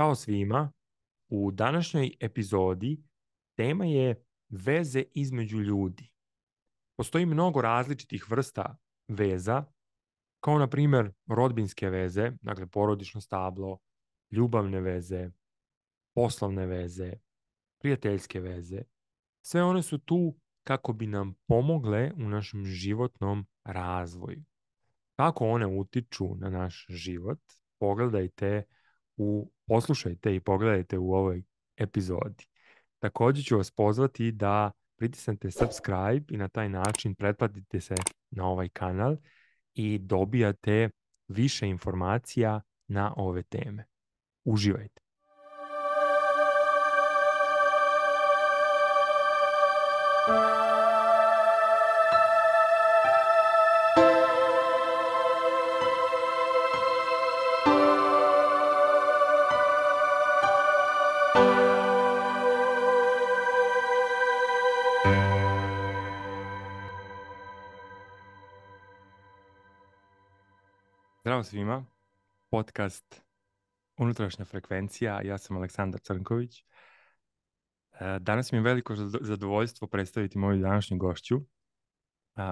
Ćao svima. U današnjoj epizodi tema je veze između ljudi. Postoji mnogo različitih vrsta veza, kao na primjer rodbinske veze, dakle porodično stablo, ljubavne veze, poslovne veze, prijateljske veze. Sve one su tu kako bi nam pomogle u našem životnom razvoju. Kako one utiču na naš život, pogledajte u, poslušajte i pogledajte u ovoj epizodi. Također ću vas pozvati da pritisnete subscribe i na taj način pretplatite se na ovaj kanal i dobijate više informacija na ove teme. Uživajte! Zdravo svima, podcast Unutrašnja frekvencija, ja sam Aleksandar Crnković. E, danas mi je veliko zadovoljstvo predstaviti moju današnju gošću.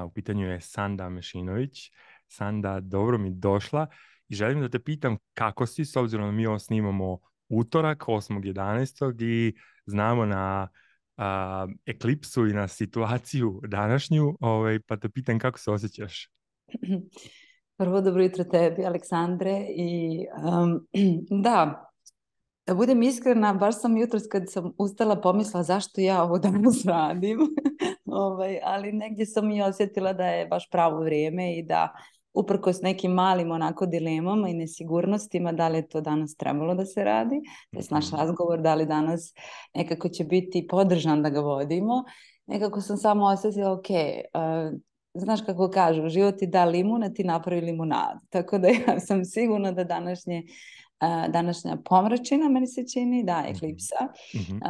U pitanju je Sanda Mešinović. Sanda, dobro mi došla i želim da te pitam kako si, s obzirom da mi ovo snimamo utorak, 8.11. i znamo na eklipsu i na situaciju današnju, ovaj, pa te pitam kako se osjećaš? Prvo dobro jutro tebi, Aleksandre. I da, da budem iskrena, baš sam jutros kad sam ustala pomisla zašto ja ovo danas radim. ovaj, ali negdje sam i osjetila da je baš pravo vrijeme i da uprkos nekim malim onako dilemama i nesigurnostima da li je to danas trebalo da se radi, to je naš mhm. razgovor, da li danas nekako će biti podržan da ga vodimo. Nekako sam samo osjetila, ok, uh, znaš kako kažu, život ti da limun, ti napravi limunadu. Tako da ja sam sigurna da današnje današnja pomračina, meni se čini, da, mhm. eklipsa, mm-hmm.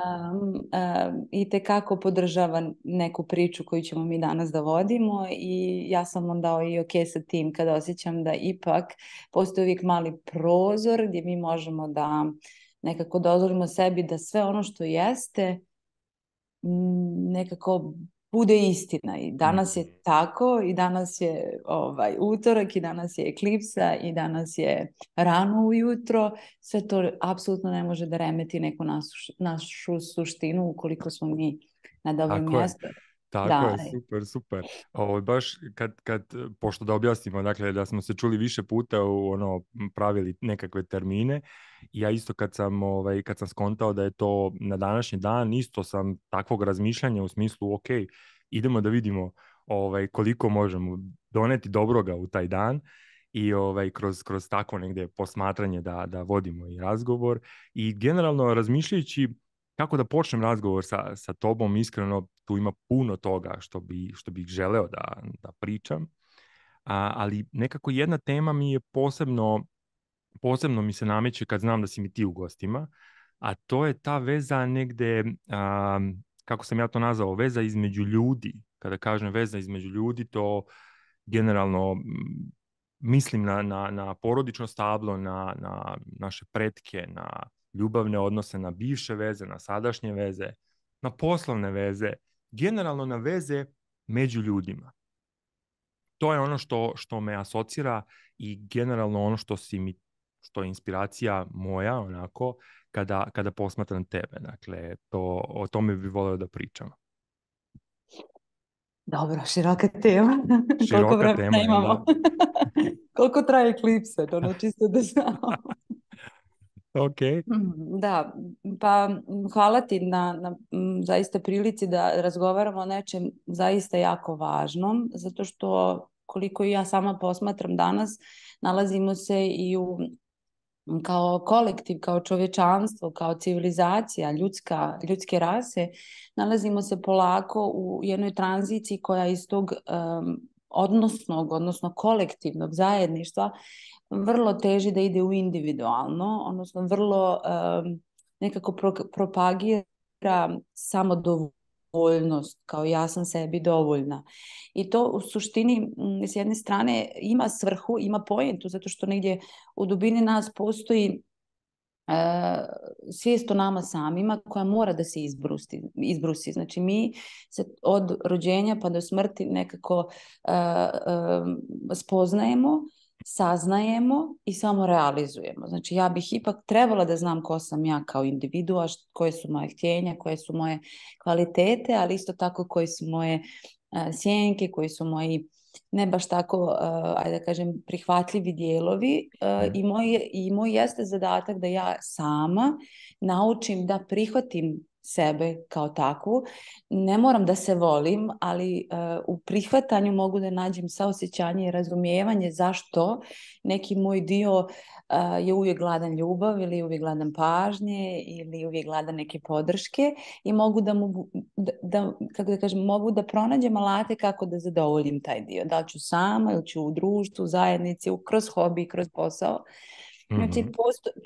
i tekako podržava neku priču koju ćemo mi danas da vodimo i ja sam onda i ok sa tim kada osjećam da ipak postoji uvijek mali prozor gdje mi možemo da nekako dozvolimo sebi da sve ono što jeste nekako bude istina i danas je mhm. tako i danas je ovaj utorak i danas je eklipsa i danas je rano ujutro sve to apsolutno ne može da remeti neku našu, našu suštinu ukoliko smo mi na dobrom mjestu. Tako da, je, super, super. Ovo, baš kad, kad, pošto da objasnimo, dakle, da smo se čuli više puta u ono, pravili nekakve termine, ja isto kad sam, ovaj, kad sam skontao da je to na današnji dan, isto sam takvog razmišljanja u smislu, ok, idemo da vidimo ovaj, koliko možemo doneti dobroga u taj dan i ovaj, kroz, kroz tako negdje posmatranje da, da vodimo i razgovor i generalno razmišljajući kako da počnem razgovor sa, sa tobom, iskreno tu ima puno toga što, bi, što bih želeo da, da pričam, a, ali nekako jedna tema mi je posebno, posebno mi se nameće kad znam da si mi ti u gostima, a to je ta veza negde, kako sam ja to nazvao, veza između ljudi. Kada kažem veza između ljudi, to generalno mislim na, na, na porodično stablo, na, na naše pretke, na ljubavne odnose, na bivše veze, na sadašnje veze, na poslovne veze, generalno na veze među ljudima. To je ono što, što me asocira i generalno ono što si mi, što je inspiracija moja, onako, kada, kada posmatram tebe. Dakle, to, o tome bi volio da pričam. Dobro, široka tema. Široka Koliko tema, imamo? Koliko traje klipse, to ne čisto da znamo. ok. Mm, da, pa hvala ti na, na zaista prilici da razgovaramo o nečem zaista jako važnom, zato što koliko ja sama posmatram danas, nalazimo se i u kao kolektiv, kao čovječanstvo, kao civilizacija, ljudska, ljudske rase, nalazimo se polako u jednoj tranziciji koja iz tog um, odnosnog, odnosno kolektivnog zajedništva vrlo teži da ide u individualno, odnosno vrlo um, nekako pro, propagira samodovoljnost voljnost, kao ja sam sebi dovoljna. I to u suštini s jedne strane ima svrhu, ima pojentu, zato što negdje u dubini nas postoji svijest o nama samima koja mora da se izbrusti, izbrusi. Znači mi se od rođenja pa do smrti nekako spoznajemo, saznajemo i samo realizujemo. Znači ja bih ipak trebala da znam ko sam ja kao individua, koje su moje htjenja, koje su moje kvalitete, ali isto tako koje su moje sjenke, koji su moji ne baš tako, uh, ajde da kažem, prihvatljivi dijelovi uh, i, moj, i moj jeste zadatak da ja sama naučim da prihvatim sebe kao takvu. Ne moram da se volim, ali uh, u prihvatanju mogu da nađem saosjećanje i razumijevanje zašto neki moj dio uh, je uvijek gladan ljubav ili uvijek gladan pažnje ili uvijek gladan neke podrške i mogu da, mu, da, da, kako da kažem, mogu da pronađem alate kako da zadovoljim taj dio. Da li ću sama ili ću u društvu, u zajednici, kroz hobi, kroz posao. Znači, mm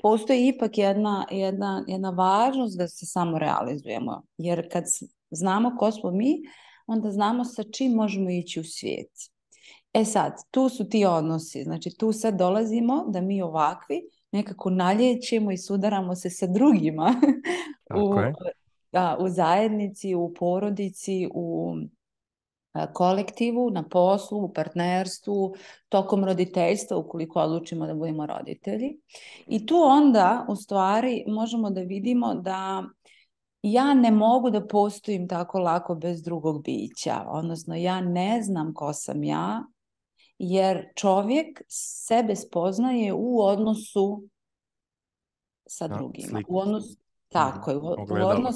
postoji ipak jedna, jedna, jedna važnost da se samo realizujemo. Jer kad znamo ko smo mi, onda znamo sa čim možemo ići u svijet. E sad, tu su ti odnosi. Znači, tu sad dolazimo da mi ovakvi nekako naljećemo i sudaramo se sa drugima u, a, u zajednici, u porodici, u kolektivu, na poslu, u partnerstvu, tokom roditeljstva ukoliko odlučimo da budemo roditelji. I tu onda u stvari možemo da vidimo da ja ne mogu da postojim tako lako bez drugog bića, odnosno ja ne znam ko sam ja, jer čovjek sebe spoznaje u odnosu sa drugima. U odnos, tako je, u, u odnos,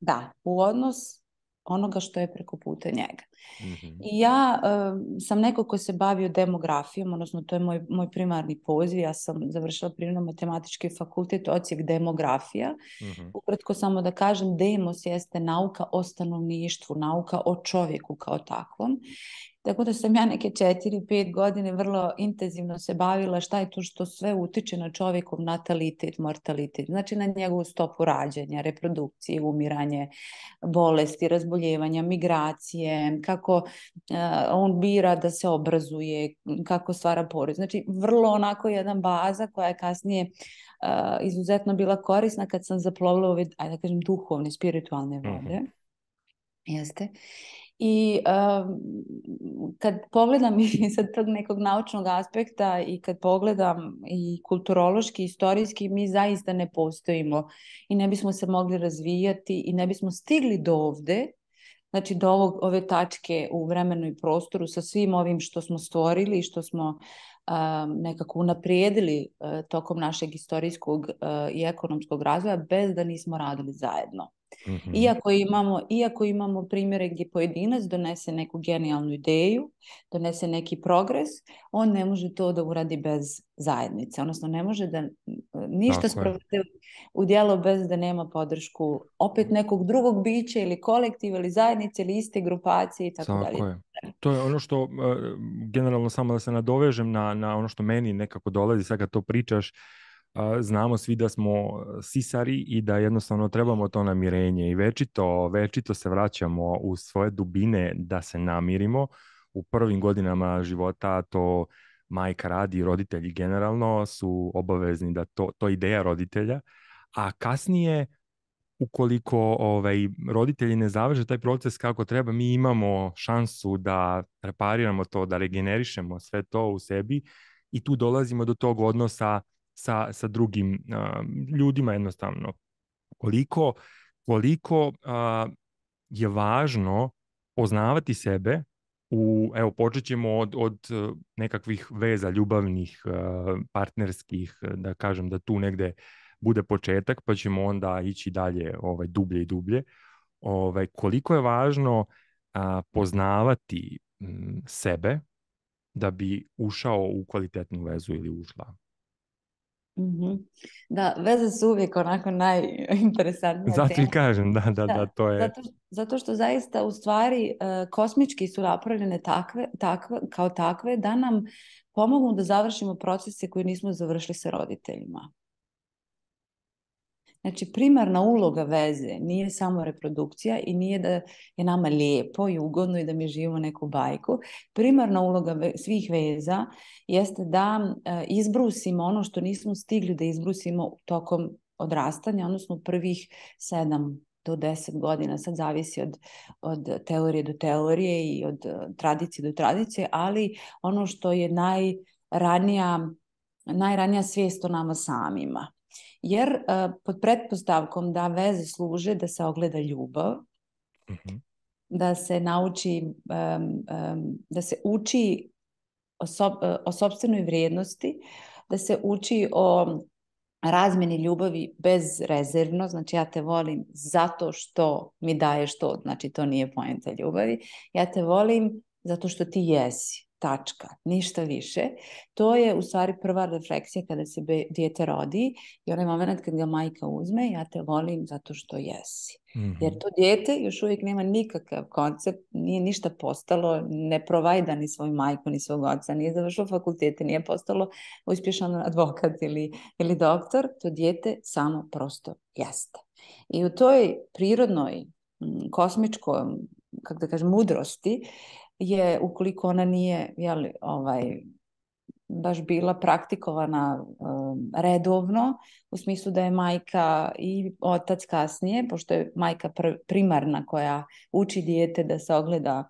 da, u odnos onoga što je preko puta njega. Mm-hmm. I ja uh, sam neko ko se bavio demografijom, odnosno to je moj, moj primarni poziv, ja sam završila prirodno-matematički fakultet, ocijek demografija. Mm-hmm. Ukratko samo da kažem, demos jeste nauka o stanovništvu, nauka o čovjeku kao takvom. Tako da sam ja neke 4-5 godine vrlo intenzivno se bavila šta je to što sve utiče na čovjekov natalitet, mortalitet. Znači na njegovu stopu rađanja, reprodukcije, umiranje, bolesti, razboljevanja, migracije, kako uh, on bira da se obrazuje, kako stvara porez. Znači vrlo onako jedan baza koja je kasnije uh, izuzetno bila korisna kad sam zaplovila ove, ajde da kažem, duhovne, spiritualne vode. Mm-hmm. Jeste. I um, kad pogledam i sa tog nekog naučnog aspekta i kad pogledam i kulturološki, istorijski, mi zaista ne postojimo i ne bismo se mogli razvijati i ne bismo stigli do ovde, znači do ovog, ove tačke u vremenu i prostoru sa svim ovim što smo stvorili i što smo um, nekako unaprijedili uh, tokom našeg istorijskog uh, i ekonomskog razvoja bez da nismo radili zajedno. Mm-hmm. Iako, imamo, iako imamo primjere gdje pojedinac donese neku genijalnu ideju, donese neki progres, on ne može to da uradi bez zajednice. Odnosno ne može da ništa sprovede u djelo bez da nema podršku opet nekog drugog bića ili kolektiva ili zajednice ili iste grupacije i tako, dalje. Je. To je ono što, generalno samo da se nadovežem na, na ono što meni nekako dolazi, sad kad to pričaš, znamo svi da smo sisari i da jednostavno trebamo to namirenje i večito, večito se vraćamo u svoje dubine da se namirimo. U prvim godinama života to majka radi roditelji generalno su obavezni da to, to ideja roditelja, a kasnije ukoliko ovaj, roditelji ne završe taj proces kako treba, mi imamo šansu da repariramo to, da regenerišemo sve to u sebi i tu dolazimo do tog odnosa sa, sa drugim uh, ljudima jednostavno. Koliko, koliko uh, je važno poznavati sebe u, evo, počet ćemo od, od nekakvih veza ljubavnih, partnerskih, da kažem da tu negde bude početak, pa ćemo onda ići dalje ovaj, dublje i dublje. Ovaj, koliko je važno a, poznavati m, sebe da bi ušao u kvalitetnu vezu ili ušla. Da, veze su uvijek onako najinteresantnije. Zato i kažem, da, da, da, da, to je... Zato, zato što zaista u stvari uh, kosmički su napravljene takve, takve, kao takve da nam pomogu da završimo procese koje nismo završili sa roditeljima. Znači, primarna uloga veze nije samo reprodukcija i nije da je nama lijepo i ugodno i da mi živimo neku bajku. Primarna uloga svih veza jeste da e, izbrusimo ono što nismo stigli da izbrusimo tokom odrastanja, odnosno prvih sedam do deset godina, sad zavisi od, od teorije do teorije i od tradicije do tradicije, ali ono što je najranija, najranija svijest o nama samima. Jer uh, pod pretpostavkom da veze služe da se ogleda ljubav, uh-huh. da se nauči, um, um, da se uči o, so, o sobstvenoj vrijednosti, da se uči o razmeni ljubavi bezrezervno, znači ja te volim zato što mi daješ to, znači to nije poenta ljubavi, ja te volim zato što ti jesi tačka, ništa više. To je u stvari prva refleksija kada se be, dijete rodi i onaj moment kad ga majka uzme, ja te volim zato što jesi. Mm-hmm. Jer to dijete još uvijek nema nikakav koncept, nije ništa postalo, ne provajda ni svoju majku, ni svog oca, nije završilo fakultete, nije postalo uspješan advokat ili, ili doktor, to dijete samo prosto jeste. I u toj prirodnoj, kosmičkoj, kako da kažem, mudrosti, je ukoliko ona nije jeli, ovaj, baš bila praktikovana um, redovno, u smislu da je majka i otac kasnije, pošto je majka pr primarna koja uči dijete da se ogleda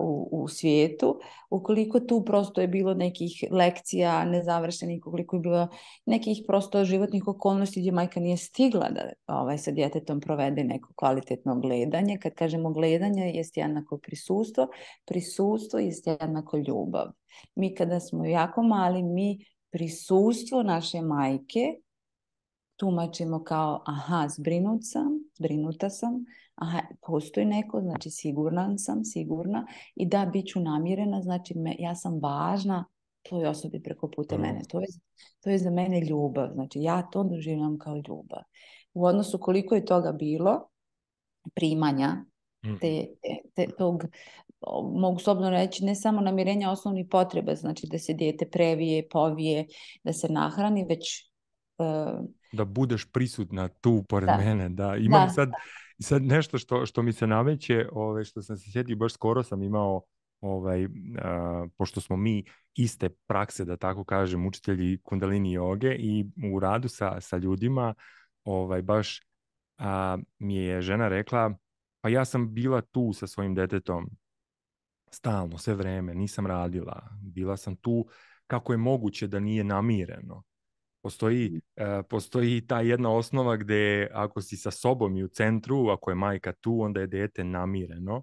u, u svijetu. Ukoliko tu prosto je bilo nekih lekcija nezavršenih, ukoliko je bilo nekih prosto životnih okolnosti gdje majka nije stigla da ovaj, sa djetetom provede neko kvalitetno gledanje. Kad kažemo gledanje, jest jednako prisustvo. Prisustvo jest jednako ljubav. Mi kada smo jako mali, mi prisustvo naše majke tumačimo kao aha, zbrinut sam, zbrinuta sam, aha, postoji neko, znači sigurna sam, sigurna i da, bit ću namirena, znači me, ja sam važna toj osobi preko puta mene. To je, to je za mene ljubav, znači ja to doživljam kao ljubav. U odnosu koliko je toga bilo, primanja, mhm. te, te, te, tog, mogu slobodno reći, ne samo namirenja osnovnih potreba, znači da se dijete previje, povije, da se nahrani, već... Uh, da budeš prisutna tu pored da. mene, da. Imam da. sad sad nešto što, što mi se nameće, ove, što sam se sjetio, baš skoro sam imao, ovaj, a, pošto smo mi iste prakse, da tako kažem, učitelji kundalini joge i u radu sa, sa ljudima, ovaj, baš a, mi je žena rekla, pa ja sam bila tu sa svojim detetom stalno, sve vreme, nisam radila, bila sam tu kako je moguće da nije namireno. Postoji, uh, postoji ta jedna osnova gdje ako si sa sobom i u centru, ako je majka tu, onda je dete namireno,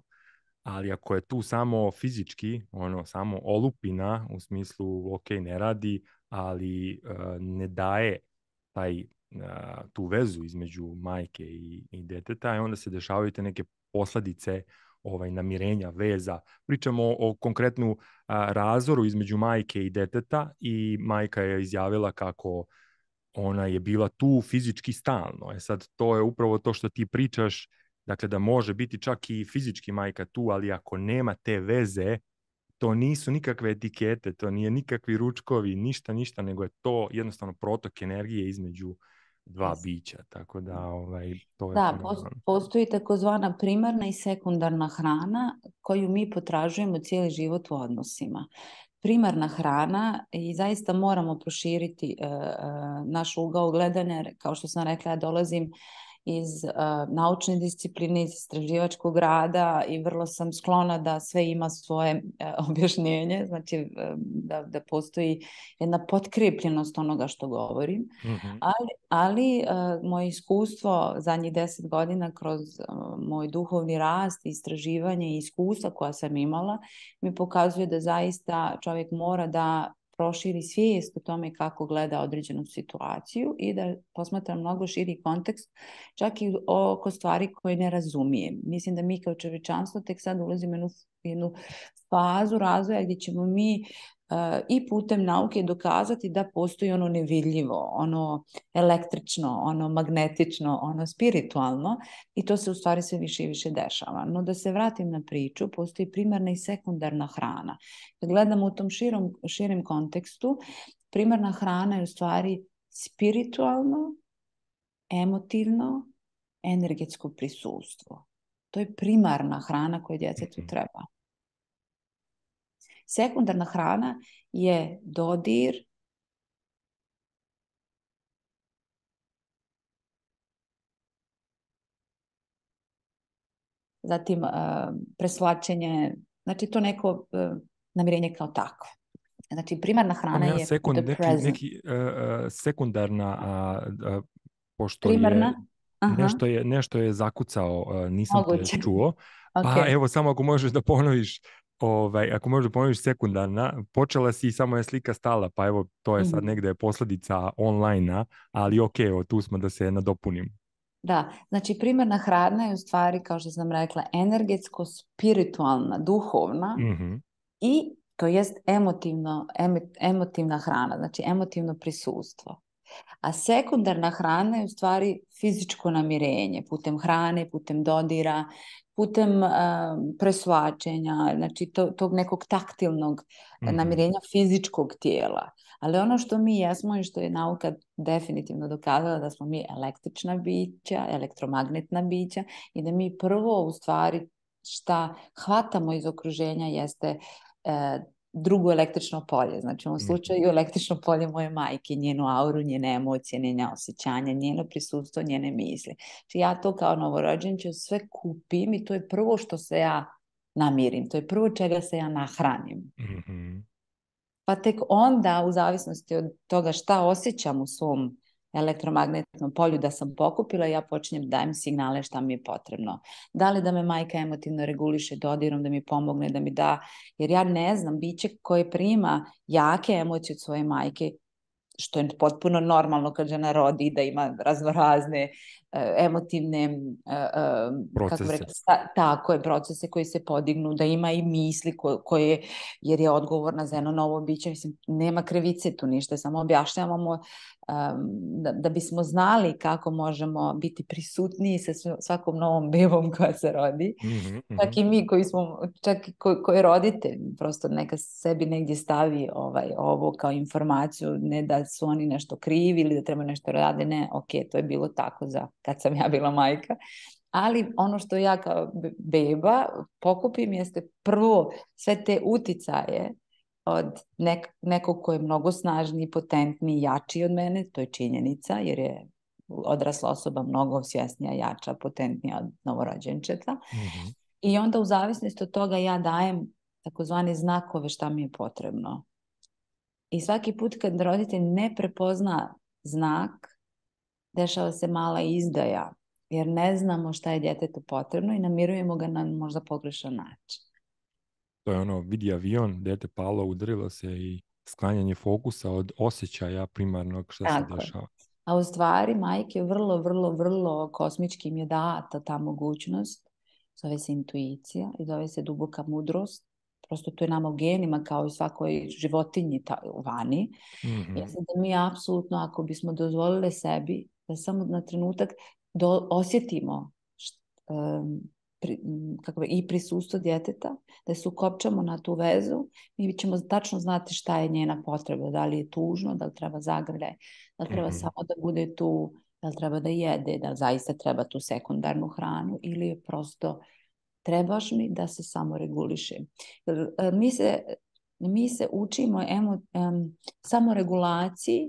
ali ako je tu samo fizički, ono, samo olupina, u smislu, ok, ne radi, ali uh, ne daje taj, uh, tu vezu između majke i, i deteta, i onda se dešavaju te neke posljedice ovaj namirenja, veza. Pričamo o, o konkretnu a, razoru između majke i deteta i majka je izjavila kako ona je bila tu fizički stalno. E sad, to je upravo to što ti pričaš, dakle da može biti čak i fizički majka tu, ali ako nema te veze, to nisu nikakve etikete, to nije nikakvi ručkovi, ništa, ništa, nego je to jednostavno protok energije između dva bića, tako da ovaj, to je... Da, postoji takozvana primarna i sekundarna hrana koju mi potražujemo cijeli život u odnosima. Primarna hrana i zaista moramo proširiti uh, naš ugao gledanja, kao što sam rekla, ja dolazim iz uh, naučne discipline, iz istraživačkog rada i vrlo sam sklona da sve ima svoje uh, objašnjenje, znači uh, da, da postoji jedna potkrepljenost onoga što govorim, mm-hmm. ali, ali uh, moje iskustvo zadnjih deset godina kroz uh, moj duhovni rast, istraživanje i iskustva koja sam imala mi pokazuje da zaista čovjek mora da proširi svijest o tome kako gleda određenu situaciju i da posmatra mnogo širi kontekst, čak i oko stvari koje ne razumije. Mislim da mi kao čovječanstvo tek sad ulazimo u jednu fazu razvoja gdje ćemo mi i putem nauke dokazati da postoji ono nevidljivo, ono električno, ono magnetično, ono spiritualno i to se u stvari sve više i više dešava. No da se vratim na priču, postoji primarna i sekundarna hrana. Kad gledamo u tom širom, širim kontekstu, primarna hrana je u stvari spiritualno, emotivno, energetsko prisustvo. To je primarna hrana koja djetetu mhm. treba. Sekundarna hrana je dodir, zatim eh, preslačenje, znači to neko eh, namirenje kao tako. Znači primarna hrana je sekund, the neki, present. Neki, uh, sekundarna, uh, pošto primarna? je Aha. nešto je, nešto je zakucao, nisam Moguće. te čuo. Pa okay. Pa evo samo ako možeš da ponoviš ovaj, ako možeš da ponoviš sekundarna, počela si i samo je slika stala, pa evo, to je sad mm negdje posljedica online ali ok, evo, tu smo da se nadopunim. Da, znači primarna hrana je u stvari, kao što sam rekla, energetsko-spiritualna, duhovna mm i to jest emotivno, emotivna hrana, znači emotivno prisustvo. A sekundarna hrana je u stvari fizičko namirenje putem hrane, putem dodira, putem uh, presvačenja, znači to, tog nekog taktilnog mm namirenja fizičkog tijela. Ali ono što mi jesmo i što je nauka definitivno dokazala da smo mi električna bića, elektromagnetna bića i da mi prvo u stvari šta hvatamo iz okruženja jeste e, drugo električno polje. Znači u ovom mhm. slučaju električno polje moje majke, njenu auru, njene emocije, njene osjećanja, njeno prisustvo, njene misli. Znači ja to kao novorođenče sve kupim i to je prvo što se ja namirim. To je prvo čega se ja nahranim. mm Pa tek onda, u zavisnosti od toga šta osjećam u svom elektromagnetnom polju da sam pokupila, ja počinjem da dajem signale šta mi je potrebno. Da li da me majka emotivno reguliše dodirom, da mi pomogne, da mi da, jer ja ne znam, biće koje prima jake emocije od svoje majke, što je potpuno normalno kad žena rodi da ima raznorazne emotivne e, e, procese. Kako tako je, procese koji se podignu, da ima i misli koje, jer je odgovorna za jedno novo biće, mislim, nema krivice tu ništa, samo objašnjavamo da, da bismo znali kako možemo biti prisutniji sa svakom novom bebom koja se rodi. mm Čak i mi koji smo, čak i ko, koji roditelj, prosto neka sebi negdje stavi ovaj, ovo kao informaciju, ne da su oni nešto krivi ili da treba nešto rade, ne, ok, to je bilo tako za kad sam ja bila majka. Ali ono što ja kao beba pokupim jeste prvo sve te uticaje od nek, nekog ko je mnogo snažniji, potentniji, jači od mene, to je činjenica jer je odrasla osoba mnogo svjesnija, jača, potentnija od novorođenčeta. mm I onda u zavisnosti od toga ja dajem takozvane znakove šta mi je potrebno. I svaki put kad roditelj ne prepozna znak, dešava se mala izdaja, jer ne znamo šta je djetetu potrebno i namirujemo ga na možda pogrešan način. To je ono, vidi avion, djete palo, udarilo se i sklanjanje fokusa od osjećaja primarnog što se dešava. A u stvari, majke, vrlo, vrlo, vrlo kosmički im je data ta mogućnost, zove se intuicija i zove se duboka mudrost. Prosto to je nama u genima kao i svakoj životinji ta, vani. Mm-hmm. Ja da mi apsolutno, ako bismo dozvolili sebi da samo na trenutak do, osjetimo kako i prisustvo djeteta, da se ukopčamo na tu vezu, mi ćemo tačno znati šta je njena potreba, da li je tužno, da li treba zagrlje, da li treba mhm. samo da bude tu, da li treba da jede, da li zaista treba tu sekundarnu hranu ili je prosto trebaš mi da se samo reguliše. Mi se, mi se učimo emo, um, samoregulaciji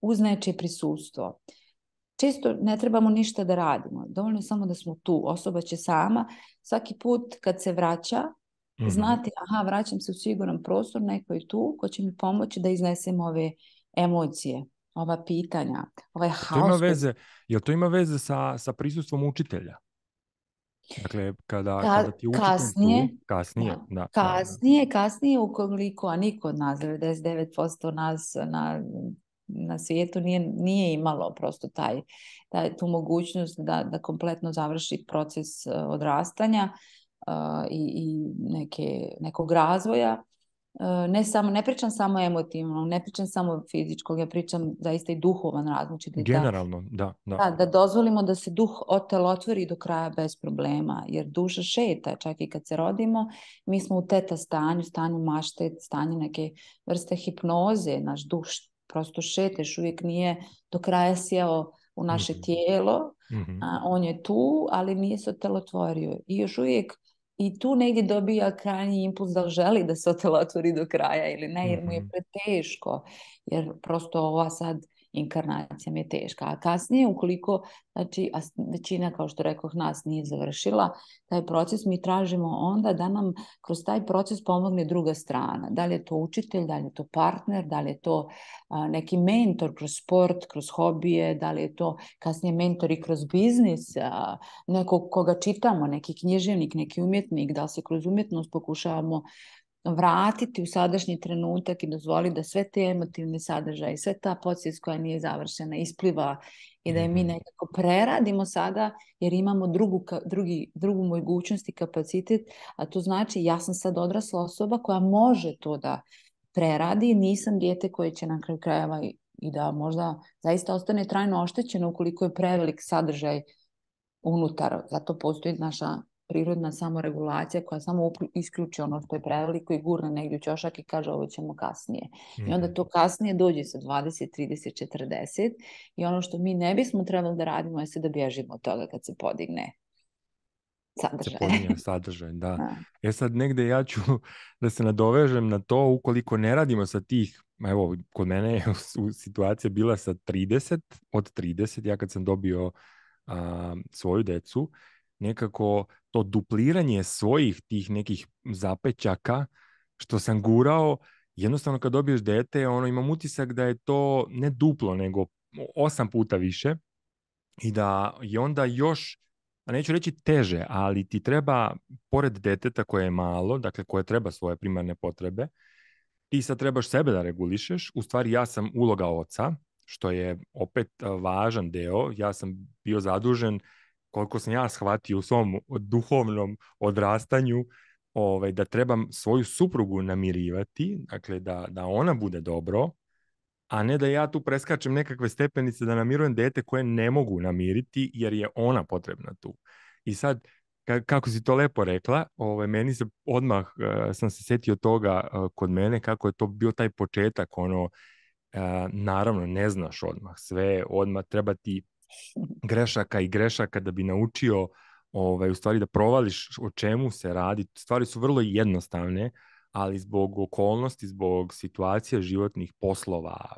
uz nečije prisustvo često ne trebamo ništa da radimo. Dovoljno je samo da smo tu. Osoba će sama svaki put kad se vraća mm znati aha, vraćam se u siguran prostor, neko je tu ko će mi pomoći da iznesem ove emocije, ova pitanja, ovaj haos. To ima veze, jel to ima veze sa, sa prisustvom učitelja? Dakle, kada, kada ti učitelj kasnije, tu, kasnije, da, kasnije, kasnije ukoliko, a niko od nas, 99% nas na na svijetu nije, nije imalo prosto taj, taj, tu mogućnost da, da kompletno završi proces e, odrastanja uh, i, i neke, nekog razvoja. Uh, ne, samo, ne pričam samo emotivno, ne pričam samo fizičkog, ja pričam zaista i duhovan. Znači Generalno, da, da. da. Da dozvolimo da se duh otvori do kraja bez problema, jer duša šeta, čak i kad se rodimo, mi smo u teta stanju, stanju mašte, stanju neke vrste hipnoze, naš duh prosto šeteš, uvijek nije do kraja sjeo u naše mm tijelo, mm A, on je tu, ali nije se otelotvorio. I još uvijek i tu negdje dobija krajnji impuls da želi da se otelotvori do kraja ili ne, jer mu je mhm. preteško. Jer prosto ova sad inkarnacija mi je teška. A kasnije, ukoliko, znači, većina, kao što rekoh, nas nije završila, taj proces mi tražimo onda da nam kroz taj proces pomogne druga strana. Da li je to učitelj, da li je to partner, da li je to a, neki mentor kroz sport, kroz hobije, da li je to kasnije mentor i kroz biznis, a, nekog koga čitamo, neki književnik, neki umjetnik, da li se kroz umjetnost pokušavamo vratiti u sadašnji trenutak i dozvoliti da sve te emotivne sadržaje, sve ta podsvijest koja nije završena ispliva i da je mi mhm. nekako preradimo sada jer imamo drugu, drugi, drugu mogućnost i kapacitet, a to znači ja sam sad odrasla osoba koja može to da preradi, nisam dijete koje će na kraju krajeva i, i da možda zaista ostane trajno oštećeno ukoliko je prevelik sadržaj unutar, zato postoji naša prirodna samoregulacija koja samo isključi ono što je preveliko i gurne negdje u ćošak i kaže ovo ćemo kasnije. I onda mhm. to kasnije dođe sa 20, 30, 40 i ono što mi ne bismo trebali da radimo je se da bježimo od toga kad se podigne sadržaj. Sadržaj, da. da. E sad negde ja ću da se nadovežem na to ukoliko ne radimo sa tih evo, kod mene je situacija bila sa 30, od 30, ja kad sam dobio a, svoju decu, nekako to dupliranje svojih tih nekih zapećaka što sam gurao, jednostavno kad dobiješ dete, ono imam utisak da je to ne duplo, nego osam puta više i da je onda još, a neću reći teže, ali ti treba, pored deteta koje je malo, dakle koje treba svoje primarne potrebe, ti sad trebaš sebe da regulišeš, u stvari ja sam uloga oca, što je opet važan deo, ja sam bio zadužen koliko sam ja shvatio u svom duhovnom odrastanju, ovaj, da trebam svoju suprugu namirivati, dakle da, da ona bude dobro, a ne da ja tu preskačem nekakve stepenice da namirujem dete koje ne mogu namiriti jer je ona potrebna tu. I sad, kako si to lepo rekla, ovaj, meni se odmah uh, sam se setio toga uh, kod mene kako je to bio taj početak, ono, uh, naravno ne znaš odmah sve, odmah treba ti grešaka i grešaka da bi naučio ovaj, u stvari da provališ o čemu se radi. Stvari su vrlo jednostavne, ali zbog okolnosti, zbog situacija životnih poslova,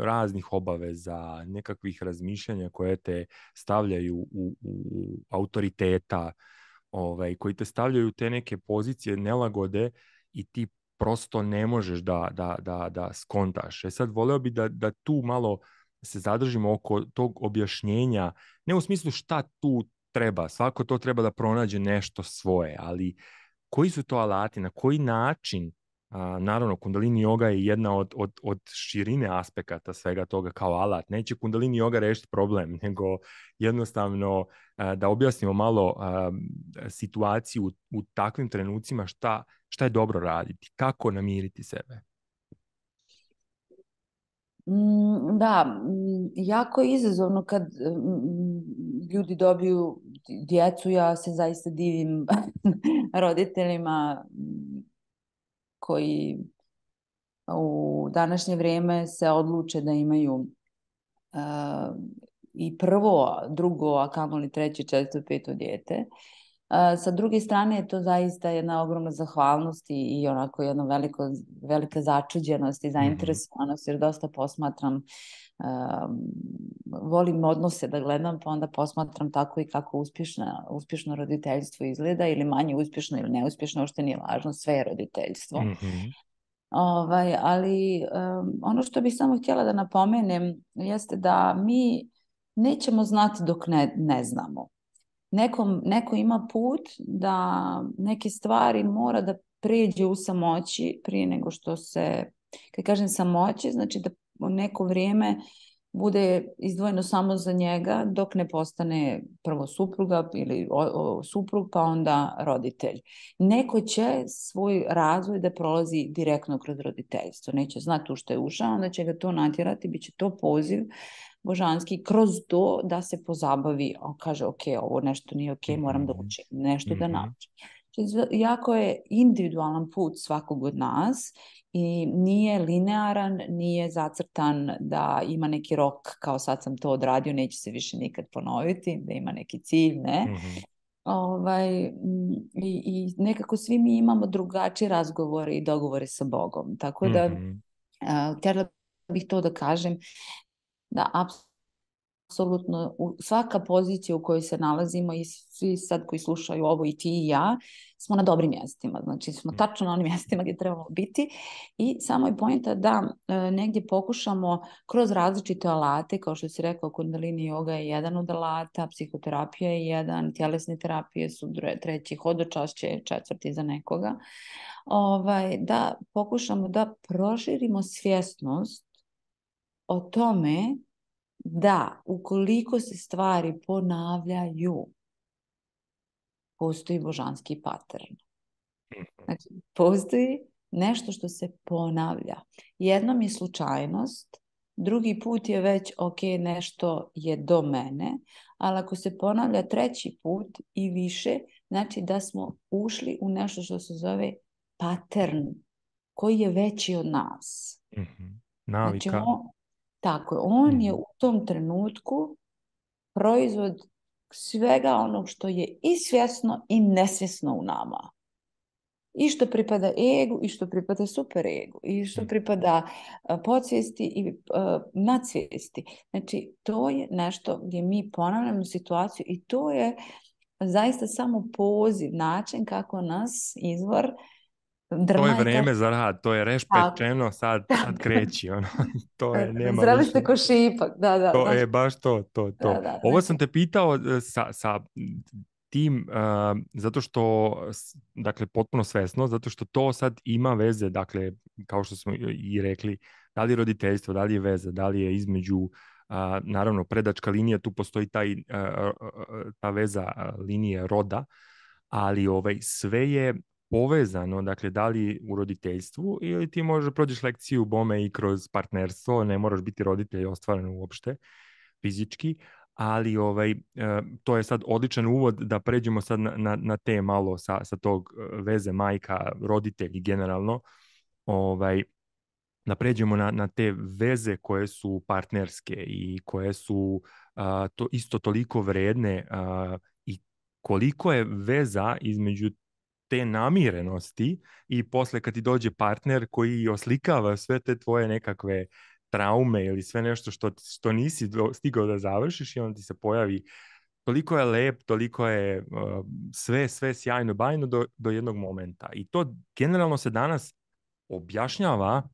raznih obaveza, nekakvih razmišljanja koje te stavljaju u, u autoriteta, ovaj, koji te stavljaju te neke pozicije nelagode i ti prosto ne možeš da, da, da, da skontaš. E sad voleo bi da, da tu malo se zadržimo oko tog objašnjenja, ne u smislu šta tu treba, svako to treba da pronađe nešto svoje, ali koji su to alati, na koji način a, naravno, kundalini yoga je jedna od, od, od širine aspekata svega toga kao alat. Neće kundalini yoga rešiti problem, nego jednostavno a, da objasnimo malo a, situaciju u, u takvim trenucima šta, šta je dobro raditi, kako namiriti sebe. Mm, da, mm, jako je izazovno kad mm, ljudi dobiju djecu, ja se zaista divim roditeljima koji u današnje vrijeme se odluče da imaju uh, i prvo, drugo, a kamoli treće, četvrto, peto dijete. Sa druge strane je to zaista jedna ogromna zahvalnost i, i onako jedna veliko, velika začuđenost i mhm. zainteresovanost jer dosta posmatram um, volim odnose da gledam pa onda posmatram tako i kako uspješna, uspješno roditeljstvo izgleda ili manje uspješno ili neuspješno, uopšte nije važno, sve je roditeljstvo. Mm -hmm. Ovaj, ali um, ono što bih samo htjela da napomenem jeste da mi nećemo znati dok ne, ne znamo nekom, neko ima put da neke stvari mora da pređe u samoći prije nego što se, kad kažem samoći, znači da neko vrijeme bude izdvojeno samo za njega dok ne postane prvo supruga ili o, o, suprug pa onda roditelj. Neko će svoj razvoj da prolazi direktno kroz roditeljstvo. Neće znati u što je ušao, onda će ga to natjerati, bit će to poziv božanski kroz to da se pozabavi, on kaže ok, ovo nešto nije ok, moram da mhm. učim, nešto mm -hmm. da mhm. naučim. Znači, jako je individualan put svakog od nas i nije linearan, nije zacrtan da ima neki rok kao sad sam to odradio, neće se više nikad ponoviti, da ima neki cilj, ne. Mm -hmm. Ovaj, i, I nekako svi mi imamo drugačije razgovore i dogovore sa Bogom. Tako da, mm -hmm. uh, htjela bih to da kažem, da apsolutno svaka pozicija u kojoj se nalazimo i svi sad koji slušaju ovo i ti i ja, smo na dobrim mjestima. Znači smo mm. tačno na onim mjestima gdje trebamo biti i samo je pojenta da e, negdje pokušamo kroz različite alate, kao što si rekao, kundalini yoga je jedan od alata, psihoterapija je jedan, tjelesne terapije su treći, hodočašće je četvrti za nekoga, ovaj, da pokušamo da proširimo svjesnost o tome da ukoliko se stvari ponavljaju, postoji božanski pattern. Mhm. Znači, postoji nešto što se ponavlja. Jednom je slučajnost, drugi put je već ok, nešto je do mene, ali ako se ponavlja treći put i više, znači da smo ušli u nešto što se zove pattern, koji je veći od nas. Mm-hmm. Navika. Znači, tako je, on je mhm. u tom trenutku proizvod svega onog što je i svjesno i nesvjesno u nama. I što pripada egu, i što pripada super egu, i što mhm. pripada podsvijesti i uh, nadsvijesti. Znači, to je nešto gdje mi ponavljamo situaciju i to je zaista samo poziv, način kako nas izvor to je vrijeme za rad, to je reš pečeno, sad, sad kreći. Ono. to je, nema Zreli ste ko šipak, da, da. To je baš to, to, to. Ovo sam te pitao e, sa, sa tim, uh, zato što, dakle, potpuno svesno, zato što to sad ima veze, dakle, kao što smo i rekli, da li je roditeljstvo, da li je veza, da li je između, uh, naravno, predačka linija, tu postoji taj, uh, ta veza linije roda, ali ovaj, sve je povezano, dakle, da li u roditeljstvu ili ti možeš prođeš lekciju bome i kroz partnerstvo, ne moraš biti roditelj ostvaren uopšte fizički, ali ovaj, e, to je sad odličan uvod da pređemo sad na, na, na te malo sa, sa tog e, veze majka, roditelji generalno, ovaj, da pređemo na, na te veze koje su partnerske i koje su to isto toliko vredne i koliko je veza između te namirenosti i posle kad ti dođe partner koji oslikava sve te tvoje nekakve traume ili sve nešto što, što nisi stigao da završiš i on ti se pojavi toliko je lep, toliko je uh, sve, sve sjajno bajno do, do jednog momenta. I to generalno se danas objašnjava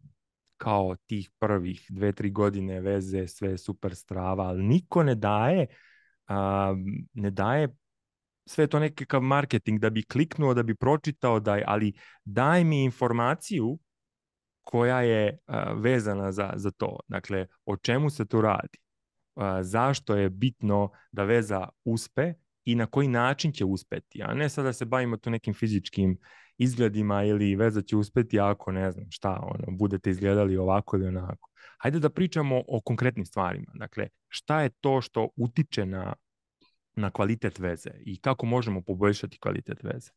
kao tih prvih dve, tri godine veze, sve super strava, ali niko ne daje, uh, ne daje sve to nekakav marketing da bi kliknuo, da bi pročitao, daj, ali daj mi informaciju koja je vezana za, za to. Dakle, o čemu se tu radi? zašto je bitno da veza uspe i na koji način će uspeti, a ne sada da se bavimo tu nekim fizičkim izgledima ili veza će uspeti ako ne znam šta, ono, budete izgledali ovako ili onako. Hajde da pričamo o konkretnim stvarima. Dakle, šta je to što utiče na na kvalitet veze i kako možemo poboljšati kvalitet veze?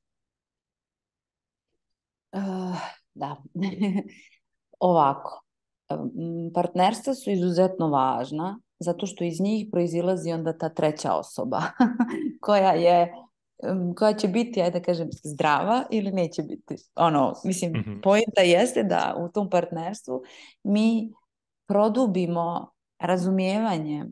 Uh, da, ovako. Partnerstva su izuzetno važna zato što iz njih proizilazi onda ta treća osoba koja je koja će biti, ajde da kažem, zdrava ili neće biti. Ono, mislim, mm pojenta jeste da u tom partnerstvu mi produbimo razumijevanje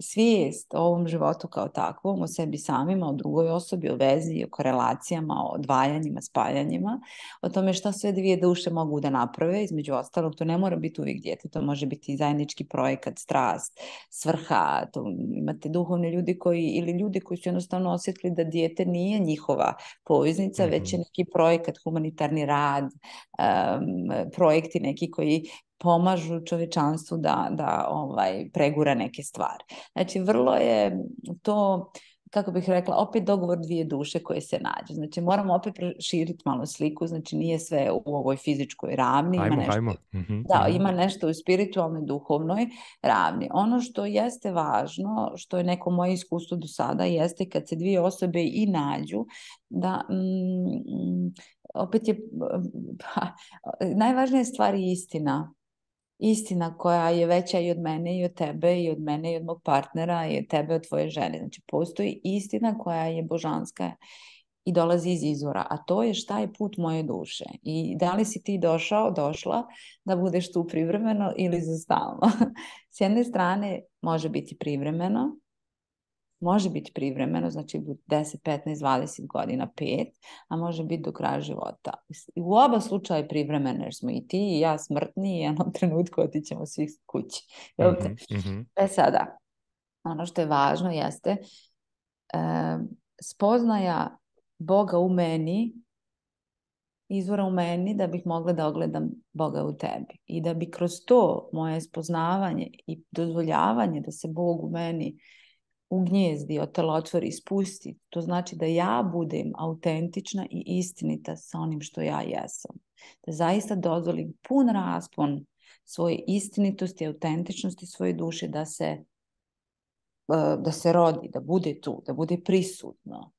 svijest o ovom životu kao takvom, o sebi samima, o drugoj osobi, o vezi, o korelacijama, o odvajanjima, spajanjima, o tome šta sve dvije duše mogu da naprave, između ostalog, to ne mora biti uvijek djete, to može biti i zajednički projekat, strast, svrha, to imate duhovne ljudi koji, ili ljudi koji su jednostavno osjetili da dijete nije njihova poveznica, već je mhm. neki projekat, humanitarni rad, projekti neki koji pomažu čovječanstvu da, da ovaj, pregura neke stvari. Znači, vrlo je to kako bih rekla, opet dogovor dvije duše koje se nađu. Znači, moramo opet proširiti malo sliku, znači nije sve u ovoj fizičkoj ravni. Ima nešto, mhm, Da, mhm. ima nešto u spiritualnoj, duhovnoj ravni. Ono što jeste važno, što je neko moje iskustvo do sada, jeste kad se dvije osobe i nađu, da mm, opet je pa, najvažnija stvar je istina istina koja je veća i od mene i od tebe i od mene i od mog partnera i od tebe od tvoje žene. Znači postoji istina koja je božanska i dolazi iz izvora, a to je šta je put moje duše. I da li si ti došao, došla da budeš tu privremeno ili za stalno. S jedne strane može biti privremeno, može biti privremeno, znači 10, 15, 20 godina, 5, a može biti do kraja života. U oba slučaja je privremeno, jer smo i ti i ja smrtni i jednom trenutku otićemo svi kući. Mm -hmm. E sada, ono što je važno jeste e, spoznaja Boga u meni, izvora u meni, da bih mogla da ogledam Boga u tebi. I da bi kroz to moje spoznavanje i dozvoljavanje da se Bog u meni ugnjezdi, otvori, ispusti. To znači da ja budem autentična i istinita sa onim što ja jesam. Da zaista dozvolim pun raspon svoje istinitosti, autentičnosti svoje duše da se e, da se rodi, da bude tu, da bude prisutno.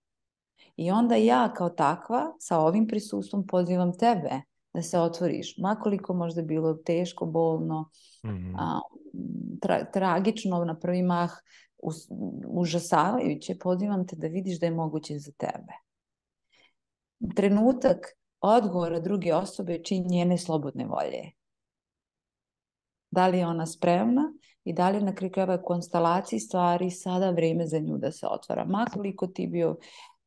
I onda ja kao takva sa ovim prisustvom pozivam tebe da se otvoriš, makoliko možda bilo teško, bolno, mm -hmm. a, tra, tragično na prvi mah, užasavajuće, pozivam te da vidiš da je moguće za tebe. Trenutak odgovora druge osobe je čin njene slobodne volje. Da li je ona spremna i da li na kraju konstelaciji stvari sada vreme za nju da se otvara. Makoliko ti bio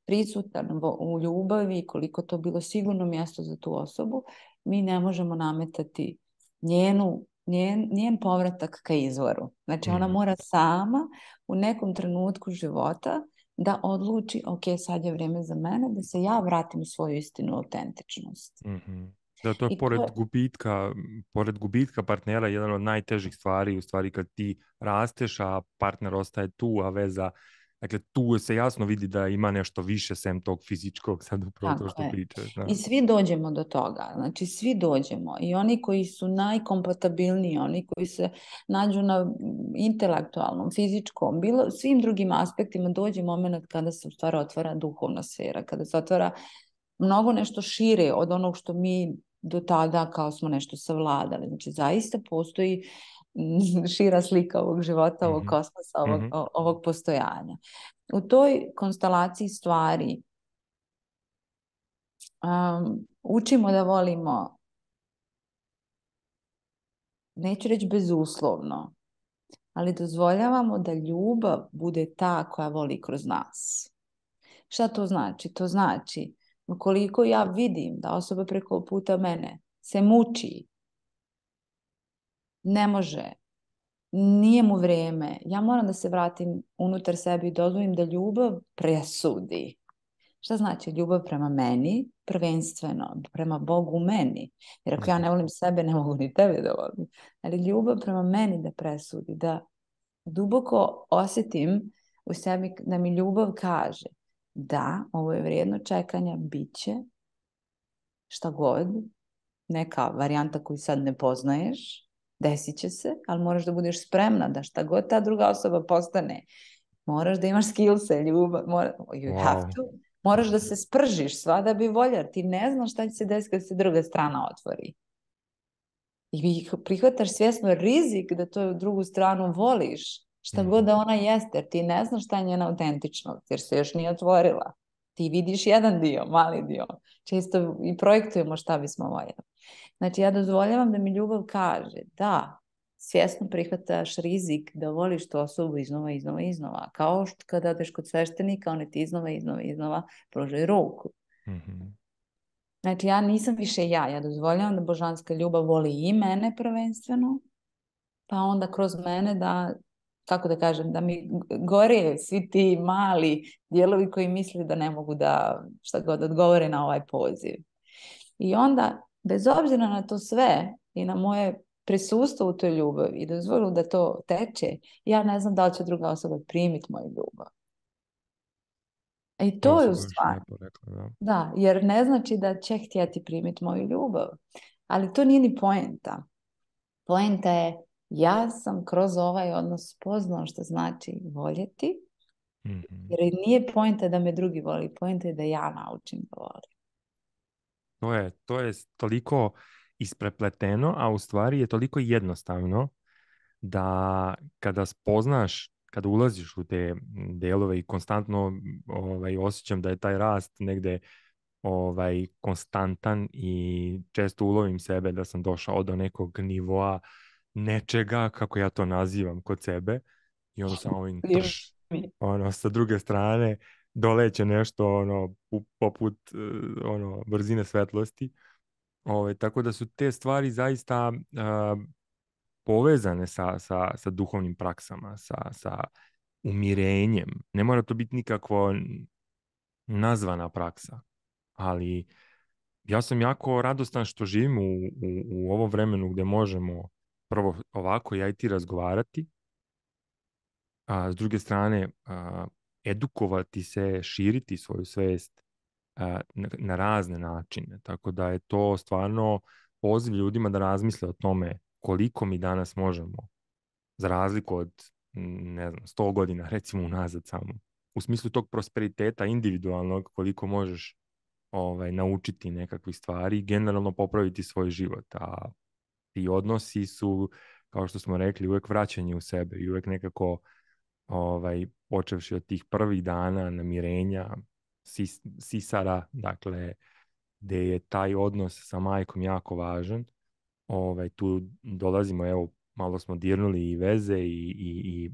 prisutan u ljubavi, koliko to bilo sigurno mjesto za tu osobu, mi ne možemo nametati njenu, njen, njen povratak ka izvoru. Znači ona mhm. mora sama u nekom trenutku života da odluči, ok, sad je vrijeme za mene, da se ja vratim u svoju istinu autentičnost. Mm-hmm. Da, to je pored, to... Gubitka, pored gubitka partnera jedan od najtežih stvari, u stvari kad ti rasteš, a partner ostaje tu, a veza Dakle, tu se jasno vidi da ima nešto više sem tog fizičkog, sad upravo Tako to što je. pričaš. Da. I svi dođemo do toga, znači svi dođemo. I oni koji su najkompatibilniji, oni koji se nađu na intelektualnom, fizičkom, bilo, svim drugim aspektima dođe moment kada se u stvari otvara duhovna sfera, kada se otvara mnogo nešto šire od onog što mi do tada kao smo nešto savladali. Znači, zaista postoji šira slika ovog života, ovog mhm. kosmosa, ovog, mm-hmm. ovog postojanja. U toj konstelaciji stvari um, učimo da volimo neću reći bezuslovno, ali dozvoljavamo da ljubav bude ta koja voli kroz nas. Šta to znači? To znači, ukoliko ja vidim da osoba preko puta mene se muči ne može, nije mu vrijeme, ja moram da se vratim unutar sebe i dozvolim da ljubav presudi. Šta znači ljubav prema meni, prvenstveno, prema Bogu meni? Jer ako ja ne volim sebe, ne mogu ni tebe da volim. Ali ljubav prema meni da presudi, da duboko osjetim u sebi da mi ljubav kaže da, ovo je vrijedno čekanja, bit će šta god, neka varijanta koju sad ne poznaješ, desit će se, ali moraš da budeš spremna da šta god ta druga osoba postane, moraš da imaš skillse, ljubav, mora, you wow. have to, moraš da se spržiš sva da bi voljar, ti ne znaš šta će se desiti kad se druga strana otvori. I prihvataš svjesno rizik da to drugu stranu voliš, šta god da ona jeste, jer ti ne znaš šta je njena autentičnost, jer se još nije otvorila. Ti vidiš jedan dio, mali dio. Često i projektujemo šta bismo voljeli. Znači ja dozvoljavam da mi ljubav kaže da, svjesno prihvataš rizik da voliš tu osobu iznova, iznova, iznova. Kao što kada odeš kod sveštenika, oni ti iznova, iznova, iznova pružaju ruku. Mm-hmm. Znači ja nisam više ja, ja dozvoljavam da božanska ljubav voli i mene prvenstveno, pa onda kroz mene da, kako da kažem, da mi gore svi ti mali dijelovi koji misle da ne mogu da šta god odgovore na ovaj poziv. I onda bez obzira na to sve i na moje prisustvo u toj ljubavi i dozvolu da to teče, ja ne znam da li će druga osoba primiti moju ljubav. I to, to je u stvari. Da. da, jer ne znači da će htjeti primiti moju ljubav. Ali to nije ni poenta. Poenta je ja sam kroz ovaj odnos spoznao što znači voljeti. Mm-hmm. Jer nije poenta da me drugi voli, poenta je da ja naučim da volim. To je, to je toliko isprepleteno, a u stvari je toliko jednostavno da kada spoznaš kad ulaziš u te delove i konstantno ovaj, osjećam da je taj rast negde ovaj, konstantan i često ulovim sebe da sam došao do nekog nivoa nečega, kako ja to nazivam kod sebe i ono samo ovim trš, ono, sa druge strane doleće nešto ono, poput e, ono, brzine svetlosti. Ovaj, tako da su te stvari zaista povezane sa, sa, sa duhovnim praksama, sa, sa umirenjem. Ne mora to biti nikakvo nazvana praksa, ali ja sam jako radostan što živim u, u, u ovom vremenu gdje možemo prvo ovako ja i ti razgovarati, a s druge strane a, edukovati se, širiti svoju svest a, na, na razne načine. Tako da je to stvarno poziv ljudima da razmisle o tome koliko mi danas možemo, za razliku od, ne znam, sto godina, recimo unazad samo, u smislu tog prosperiteta individualnog, koliko možeš ovaj, naučiti nekakvih stvari, generalno popraviti svoj život, a ti odnosi su, kao što smo rekli, uvek vraćanje u sebe i uvek nekako ovaj, počevši od tih prvih dana namirenja, sis, sisara, dakle, gde je taj odnos sa majkom jako važan, ovaj, tu dolazimo, evo, malo smo dirnuli i veze i, i, i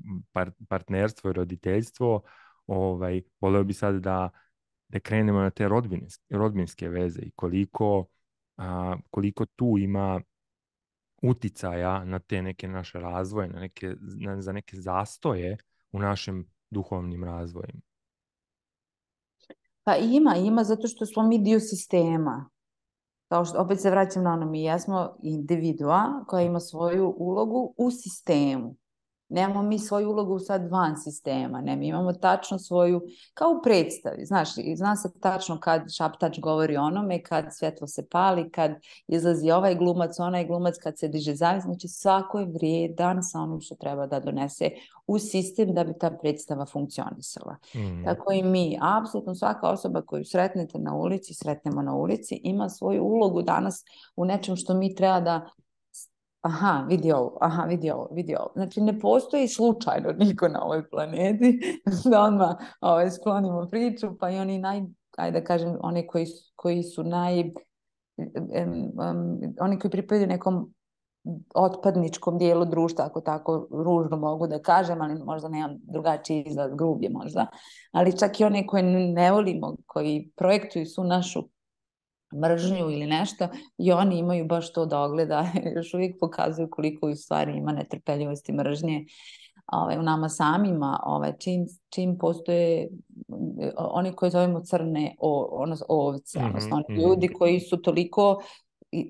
partnerstvo i roditeljstvo, ovaj, voleo bi sad da, da krenemo na te rodbinske, rodbinske veze i koliko, a, koliko tu ima uticaja na te neke naše razvoje, na neke, na, za neke zastoje u našim duhovnim razvojima. Pa ima, ima zato što smo mi dio sistema kao što, opet se vraćam na ono, mi jesmo individua koja ima svoju ulogu u sistemu. Nemamo mi svoju ulogu sad van sistema, ne, mi imamo tačno svoju, kao u predstavi, znaš, zna se tačno kad šaptač govori onome, kad svjetlo se pali, kad izlazi ovaj glumac, onaj glumac, kad se diže zavis, znači svako je vrijedan sa onim što treba da donese u sistem da bi ta predstava funkcionisala. Mm. Tako i mi, apsolutno svaka osoba koju sretnete na ulici, sretnemo na ulici, ima svoju ulogu danas u nečem što mi treba da aha, vidi ovo, aha, vidi ovo, vidi ovo. Znači, ne postoji slučajno niko na ovoj planeti da odmah ovaj, sklonimo priču, pa i oni naj, ajde da kažem, oni koji, koji su naj, um, um, oni koji pripadaju nekom otpadničkom dijelu društva, ako tako ružno mogu da kažem, ali možda nemam drugačiji izraz, grublje možda, ali čak i one koje ne volimo, koji projektuju su našu mržnju ili nešto i oni imaju baš to da ogleda, još uvijek pokazuju koliko u stvari ima netrpeljivosti mržnje ovaj, u nama samima, ovaj, čim, čim postoje oni koji zovemo crne o, ono, ovce, mm -hmm, odnosno oni mhm. ljudi koji su toliko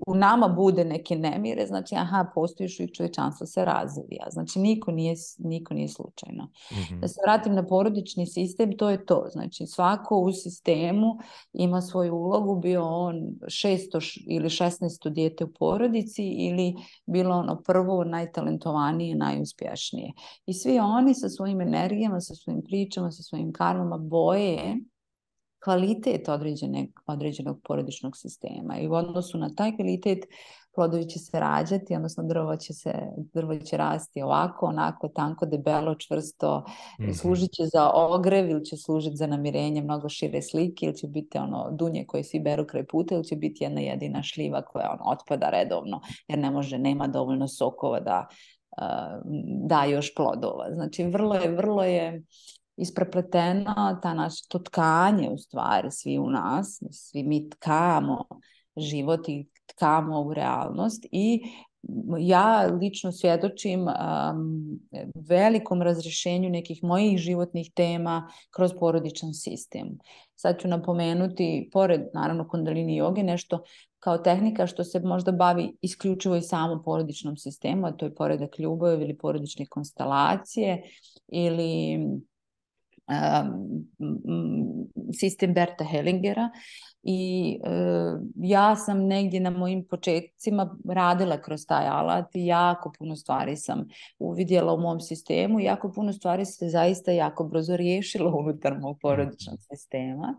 u nama bude neke nemire, znači aha, postoji i čovječanstvo se razvija. Znači niko nije, niko nije slučajno. Mm-hmm. Da se vratim na porodični sistem, to je to. Znači svako u sistemu ima svoju ulogu, bio on 600 ili 16 dijete u porodici ili bilo ono prvo najtalentovanije, najuspješnije. I svi oni sa svojim energijama, sa svojim pričama, sa svojim karmama boje kvalitet određenog, određenog porodičnog sistema i u odnosu na taj kvalitet plodovi će se rađati, odnosno drvo će, se, drvo će rasti ovako, onako, tanko, debelo, čvrsto, mm-hmm. služit će za ogrev ili će služiti za namirenje mnogo šire slike ili će biti ono dunje koje svi beru kraj puta ili će biti jedna jedina šljiva koja ono, otpada redovno jer ne može, nema dovoljno sokova da da još plodova. Znači vrlo je, vrlo je isprepleteno ta naš, to tkanje u stvari svi u nas, svi mi tkamo život i tkamo u realnost i ja lično svjedočim um, velikom razrješenju nekih mojih životnih tema kroz porodičan sistem. Sad ću napomenuti, pored naravno kundalini joge, nešto kao tehnika što se možda bavi isključivo i samo porodičnom sistemu, a to je poredak ljubav ili porodične konstelacije ili sistem Berta Hellingera i uh, ja sam negdje na mojim početcima radila kroz taj alat i jako puno stvari sam uvidjela u mom sistemu i jako puno stvari se zaista jako brzo riješilo unutar mog porodičnog sistema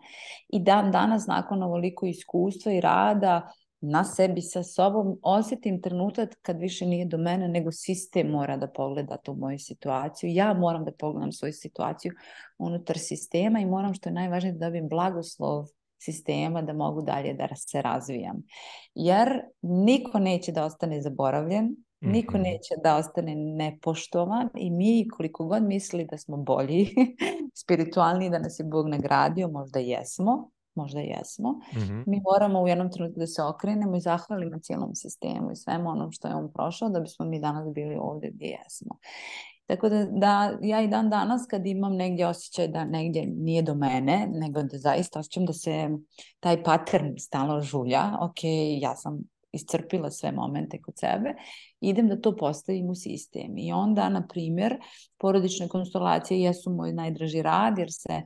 i dan danas nakon ovoliko iskustva i rada na sebi sa sobom osjetim trenutak kad više nije do mene, nego sistem mora da pogleda tu moju situaciju. Ja moram da pogledam svoju situaciju unutar sistema i moram što je najvažnije da dobijem blagoslov sistema da mogu dalje da se razvijam. Jer niko neće da ostane zaboravljen, Niko mhm. neće da ostane nepoštovan i mi koliko god misli da smo bolji, spiritualni, da nas je Bog nagradio, možda jesmo, možda jesmo, mm mi moramo u jednom trenutku da se okrenemo i zahvalimo cijelom sistemu i svemu onom što je on prošao da bismo mi danas bili ovdje gdje jesmo. Tako da, da ja i dan danas kad imam negdje osjećaj da negdje nije do mene, nego da zaista osjećam da se taj pattern stalno žulja, ok, ja sam iscrpila sve momente kod sebe, idem da to postavim u sistem. I onda, na primjer, porodične konstelacije jesu moj najdraži rad, jer se,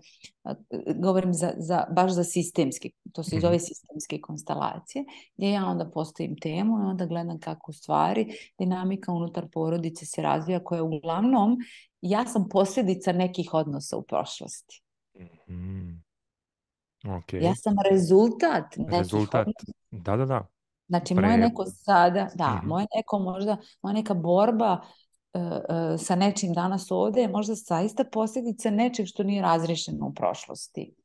govorim za, za, baš za sistemski, to se zove mhm. sistemske konstelacije, gdje ja onda postavim temu i onda gledam kako u stvari dinamika unutar porodice se razvija, koja uglavnom, ja sam posljedica nekih odnosa u prošlosti. mm Okay. Ja sam rezultat nekih Rezultat, da, da, da. Znači, moje neko sada, da, mm moje neko možda, moja neka borba uh, uh, sa nečim danas ovdje je možda zaista posljedica nečeg što nije razriješeno u prošlosti.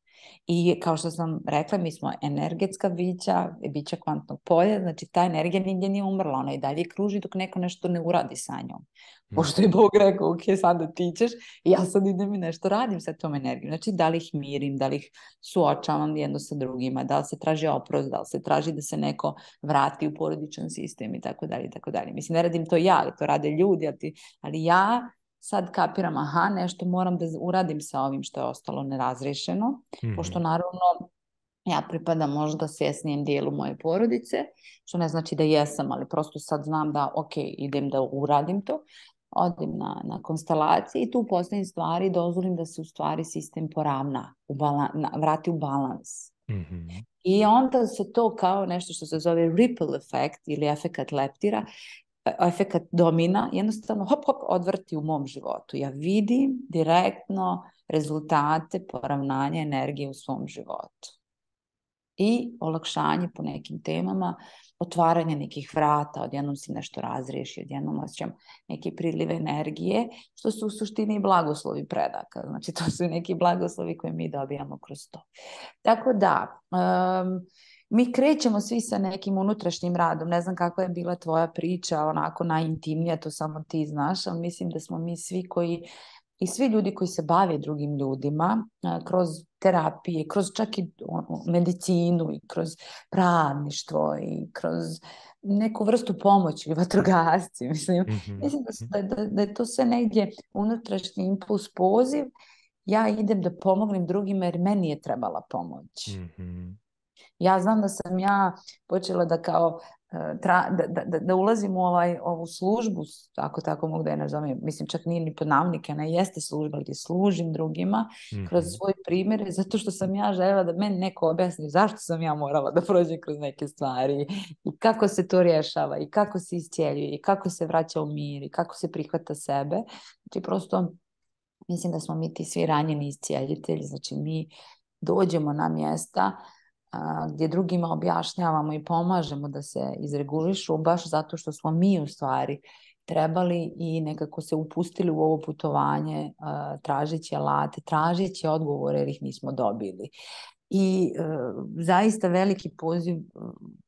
I kao što sam rekla, mi smo energetska bića, bića kvantnog polja, znači ta energija nigdje nije umrla, ona i dalje kruži dok neko nešto ne uradi sa njom. Mm. Pošto je Bog rekao, ok, sada ti ćeš, ja sad idem i nešto radim sa tom energijom. Znači, da li ih mirim, da li ih suočavam jedno sa drugima, da li se traži oprost, da li se traži da se neko vrati u porodičan sistem i tako dalje i tako dalje. Mislim, ne radim to ja, ali to rade ljudi, ali ja sad kapiram, aha, nešto moram da uradim sa ovim što je ostalo nerazrešeno, pošto mhm. naravno ja pripadam možda svjesnijem dijelu moje porodice, što ne znači da jesam, ali prosto sad znam da, ok, idem da uradim to, odim na, na konstelaciji i tu postavim stvari, dozvolim da se u stvari sistem poravna, u vrati u balans. mm I onda se to kao nešto što se zove ripple effect ili efekat leptira efekat domina jednostavno hop hop odvrti u mom životu. Ja vidim direktno rezultate poravnanja energije u svom životu. I olakšanje po nekim temama, otvaranje nekih vrata, odjednom si nešto razriješi, odjednom osjećam neke prilive energije, što su u suštini blagoslovi predaka. Znači to su neki blagoslovi koje mi dobijamo kroz to. Tako da, mi krećemo svi sa nekim unutrašnjim radom. Ne znam kakva je bila tvoja priča, onako najintimnija, to samo ti znaš, ali mislim da smo mi svi koji i svi ljudi koji se bave drugim ljudima kroz terapije, kroz čak i medicinu i kroz pravništvo i kroz neku vrstu pomoći, vatrogasci, mislim. Mhm, mislim mhm. da, da, da je to sve negdje unutrašnji impuls, poziv. Ja idem da pomognem drugima jer meni je trebala pomoć. mm ja znam da sam ja počela da kao e, da, da, da, ulazim u ovaj, ovu službu, ako tako mogu da je nazovem, mislim čak nije ni pod navnike, ne jeste služba gdje služim drugima kroz mhm. svoje primjere, zato što sam ja željela da meni neko objasni zašto sam ja morala da prođem kroz neke stvari i kako se to rješava i kako se iscijeljuje i kako se vraća u mir i kako se prihvata sebe. Znači prosto mislim da smo mi ti svi ranjeni iscijeljitelji, znači mi dođemo na mjesta gdje drugima objašnjavamo i pomažemo da se izregulišu baš zato što smo mi u stvari trebali i nekako se upustili u ovo putovanje tražeći alate, tražeći odgovore jer ih nismo dobili. I e, zaista veliki poziv,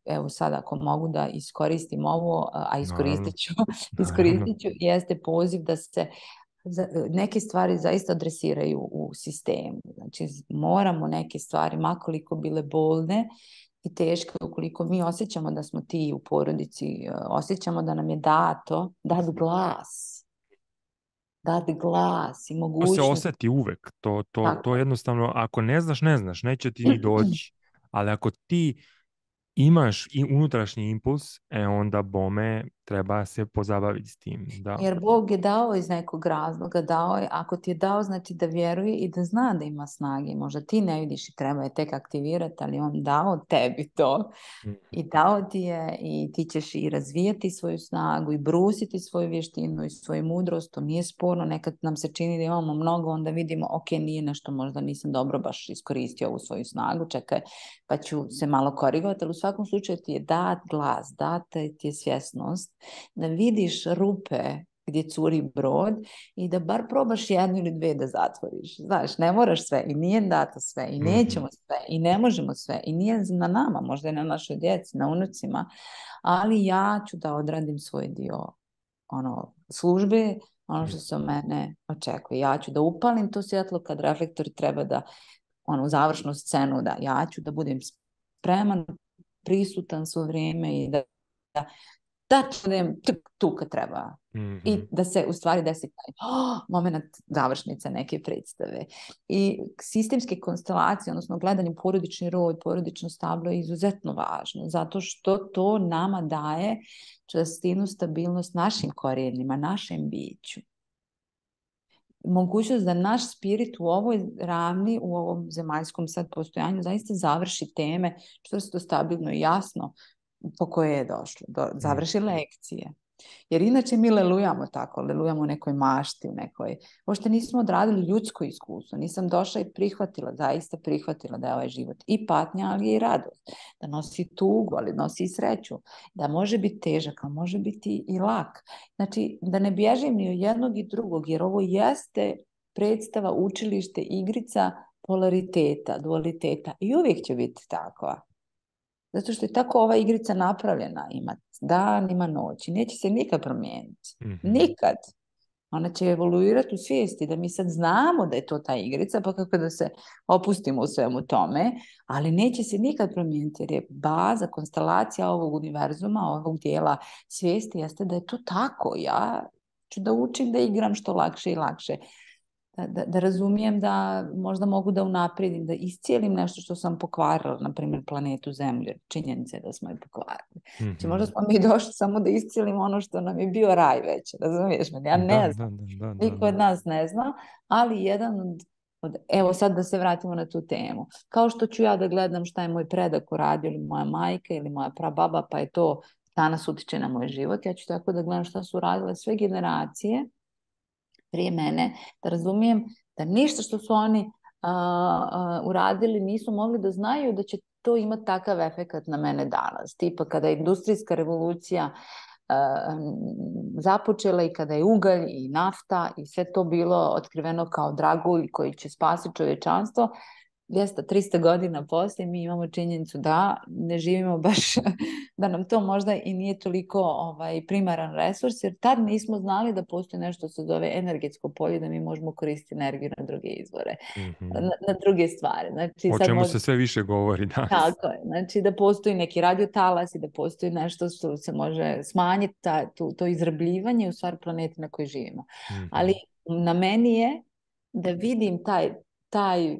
evo sad ako mogu da iskoristim ovo, a iskoristit ću, iskoristit ću, jeste poziv da se neke stvari zaista adresiraju u sistemu. Znači moramo neke stvari, makoliko bile bolne i teške, ukoliko mi osjećamo da smo ti u porodici, e, osjećamo da nam je dato, dat glas. Dat glas i mogućnost. To se osjeti uvek. To, to, to jednostavno, ako ne znaš, ne znaš, neće ti ni doći. Ali ako ti imaš i unutrašnji impuls, e onda bome treba se pozabaviti s tim. Da. Jer Bog je dao iz nekog razloga, dao je, ako ti je dao, znači da vjeruje i da zna da ima snage. Možda ti ne vidiš i treba je tek aktivirati, ali on dao tebi to Mm. i dao ti je i ti ćeš i razvijati svoju snagu i brusiti svoju vještinu i svoju mudrost, to nije sporno, nekad nam se čini da imamo mnogo, onda vidimo, ok, nije nešto, možda nisam dobro baš iskoristio ovu svoju snagu, čekaj, pa ću se malo korigovati, ali u svakom slučaju ti je dat glas, data ti je svjesnost da vidiš rupe gdje curi brod i da bar probaš jednu ili dve da zatvoriš. Znaš, ne moraš sve i nije dato sve i nećemo sve i ne možemo sve i nije na nama, možda i na našoj djeci, na unucima, ali ja ću da odradim svoj dio ono, službe, ono što se od mene očekuje. Ja ću da upalim to svjetlo kad reflektor treba da onu završnu scenu da ja ću da budem spreman, prisutan svo vrijeme i da, da, da budem tu kad treba. I da se u stvari desi taj oh, moment završnice neke predstave. I sistemske konstelacije, odnosno gledanje porodični rod, porodično stablo je izuzetno važno, zato što to nama daje čvrstinu, stabilnost našim korijenima, našem biću. Mogućnost da naš spirit u ovoj ravni, u ovom zemaljskom sad postojanju zaista završi teme čvrsto, stabilno i jasno po koje je došlo. Do, završi lekcije. Jer inače mi lelujamo tako, lelujamo u nekoj mašti, u nekoj... Možda nismo odradili ljudsko iskustvo, nisam došla i prihvatila, zaista prihvatila da je ovaj život i patnja, ali i radost. Da nosi tugu, ali nosi i sreću. Da može biti težak, ali može biti i lak. Znači, da ne bježim ni od jednog i drugog, jer ovo jeste predstava, učilište, igrica polariteta, dualiteta i uvijek će biti takva. Zato što je tako ova igrica napravljena, ima dan, ima noć i neće se nikad promijeniti. Mhm. Nikad. Ona će evoluirati u svijesti da mi sad znamo da je to ta igrica, pa kako da se opustimo u svemu tome, ali neće se nikad promijeniti jer je baza, konstelacija ovog univerzuma, ovog dijela svijesti jeste da je to tako. Ja ću da učim da igram što lakše i lakše da, da, da razumijem da možda mogu da unaprijedim, da iscijelim nešto što sam pokvarila, na primjer planetu Zemlju, činjenice da smo je pokvarili. Mhm. Znači možda smo mi došli samo da iscijelimo ono što nam je bio raj već, razumiješ me? Ja ne Da, znam, da, da, da, niko da. od nas ne zna, ali jedan od, od, evo sad da se vratimo na tu temu, kao što ću ja da gledam šta je moj predak uradio ili moja majka ili moja prababa, pa je to danas utiče na moj život, ja ću tako da gledam šta su radile sve generacije, prije mene, da razumijem da ništa što su oni a, a, uradili nisu mogli da znaju da će to imati takav efekat na mene danas. Tipa kada je industrijska revolucija započela i kada je ugalj i nafta i sve to bilo otkriveno kao dragulj koji će spasiti čovječanstvo, 200-300 godina poslije mi imamo činjenicu da ne živimo baš, da nam to možda i nije toliko ovaj, primaran resurs, jer tad nismo znali da postoji nešto što se zove energetsko polje, da mi možemo koristiti energiju na druge izvore, Mhm. na, na druge stvari. Znači, O sad čemu možda- se sve više govori danas. tako je, znači da postoji neki radiotalas i da postoji nešto što se može smanjiti ta, tu, to izrabljivanje u stvari planeti na kojoj živimo. Mhm. Ali na meni je da vidim taj, taj,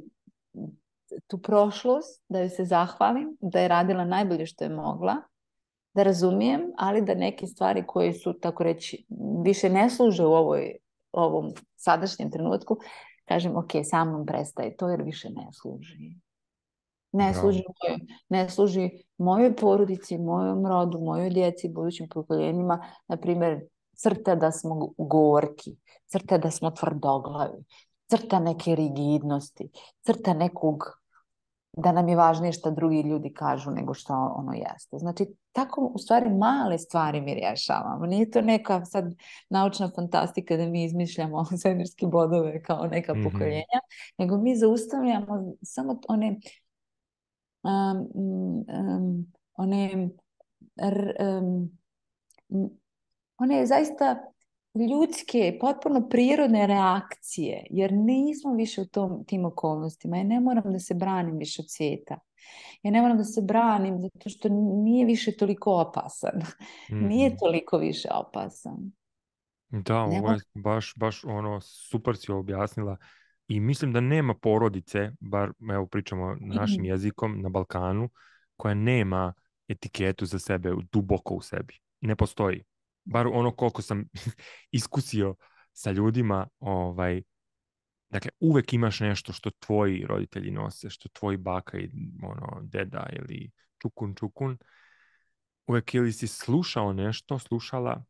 tu prošlost, da joj se zahvalim, da je radila najbolje što je mogla, da razumijem, ali da neke stvari koje su, tako reći, više ne služe u ovoj, ovom sadašnjem trenutku, kažem, ok, sa mnom prestaje to jer više ne služi. Ne Bravo. služi, mojoj, ne služi mojoj porodici, mojom rodu, mojoj djeci, budućim pokoljenjima, na primjer, crta da smo gorki, crta da smo tvrdoglavi, crta neke rigidnosti, crta nekog da nam je važnije što drugi ljudi kažu nego što ono jeste. Znači, tako u stvari male stvari mi rješavamo. Nije to neka sad naučna fantastika da mi izmišljamo svemirske bodove kao neka Mhm. pokoljenja, nego mi zaustavljamo samo one um, um, one um, one zaista ljudske, potpuno prirodne reakcije, jer nismo više u tom, tim okolnostima. Ja ne moram da se branim više od svijeta. Ja ne moram da se branim zato što nije više toliko opasan. Nije Mhm. toliko više opasan. Da, Ne ovo je baš, baš ono, super si objasnila. I mislim da nema porodice, bar evo pričamo našim Mhm. jezikom na Balkanu, koja nema etiketu za sebe duboko u sebi. Ne postoji. Bar ono koliko sam iskusio sa ljudima, ovaj, dakle, uvek imaš nešto što tvoji roditelji nose, što tvoji baka i ono, deda ili čukun čukun, uvek ili si slušao nešto, slušala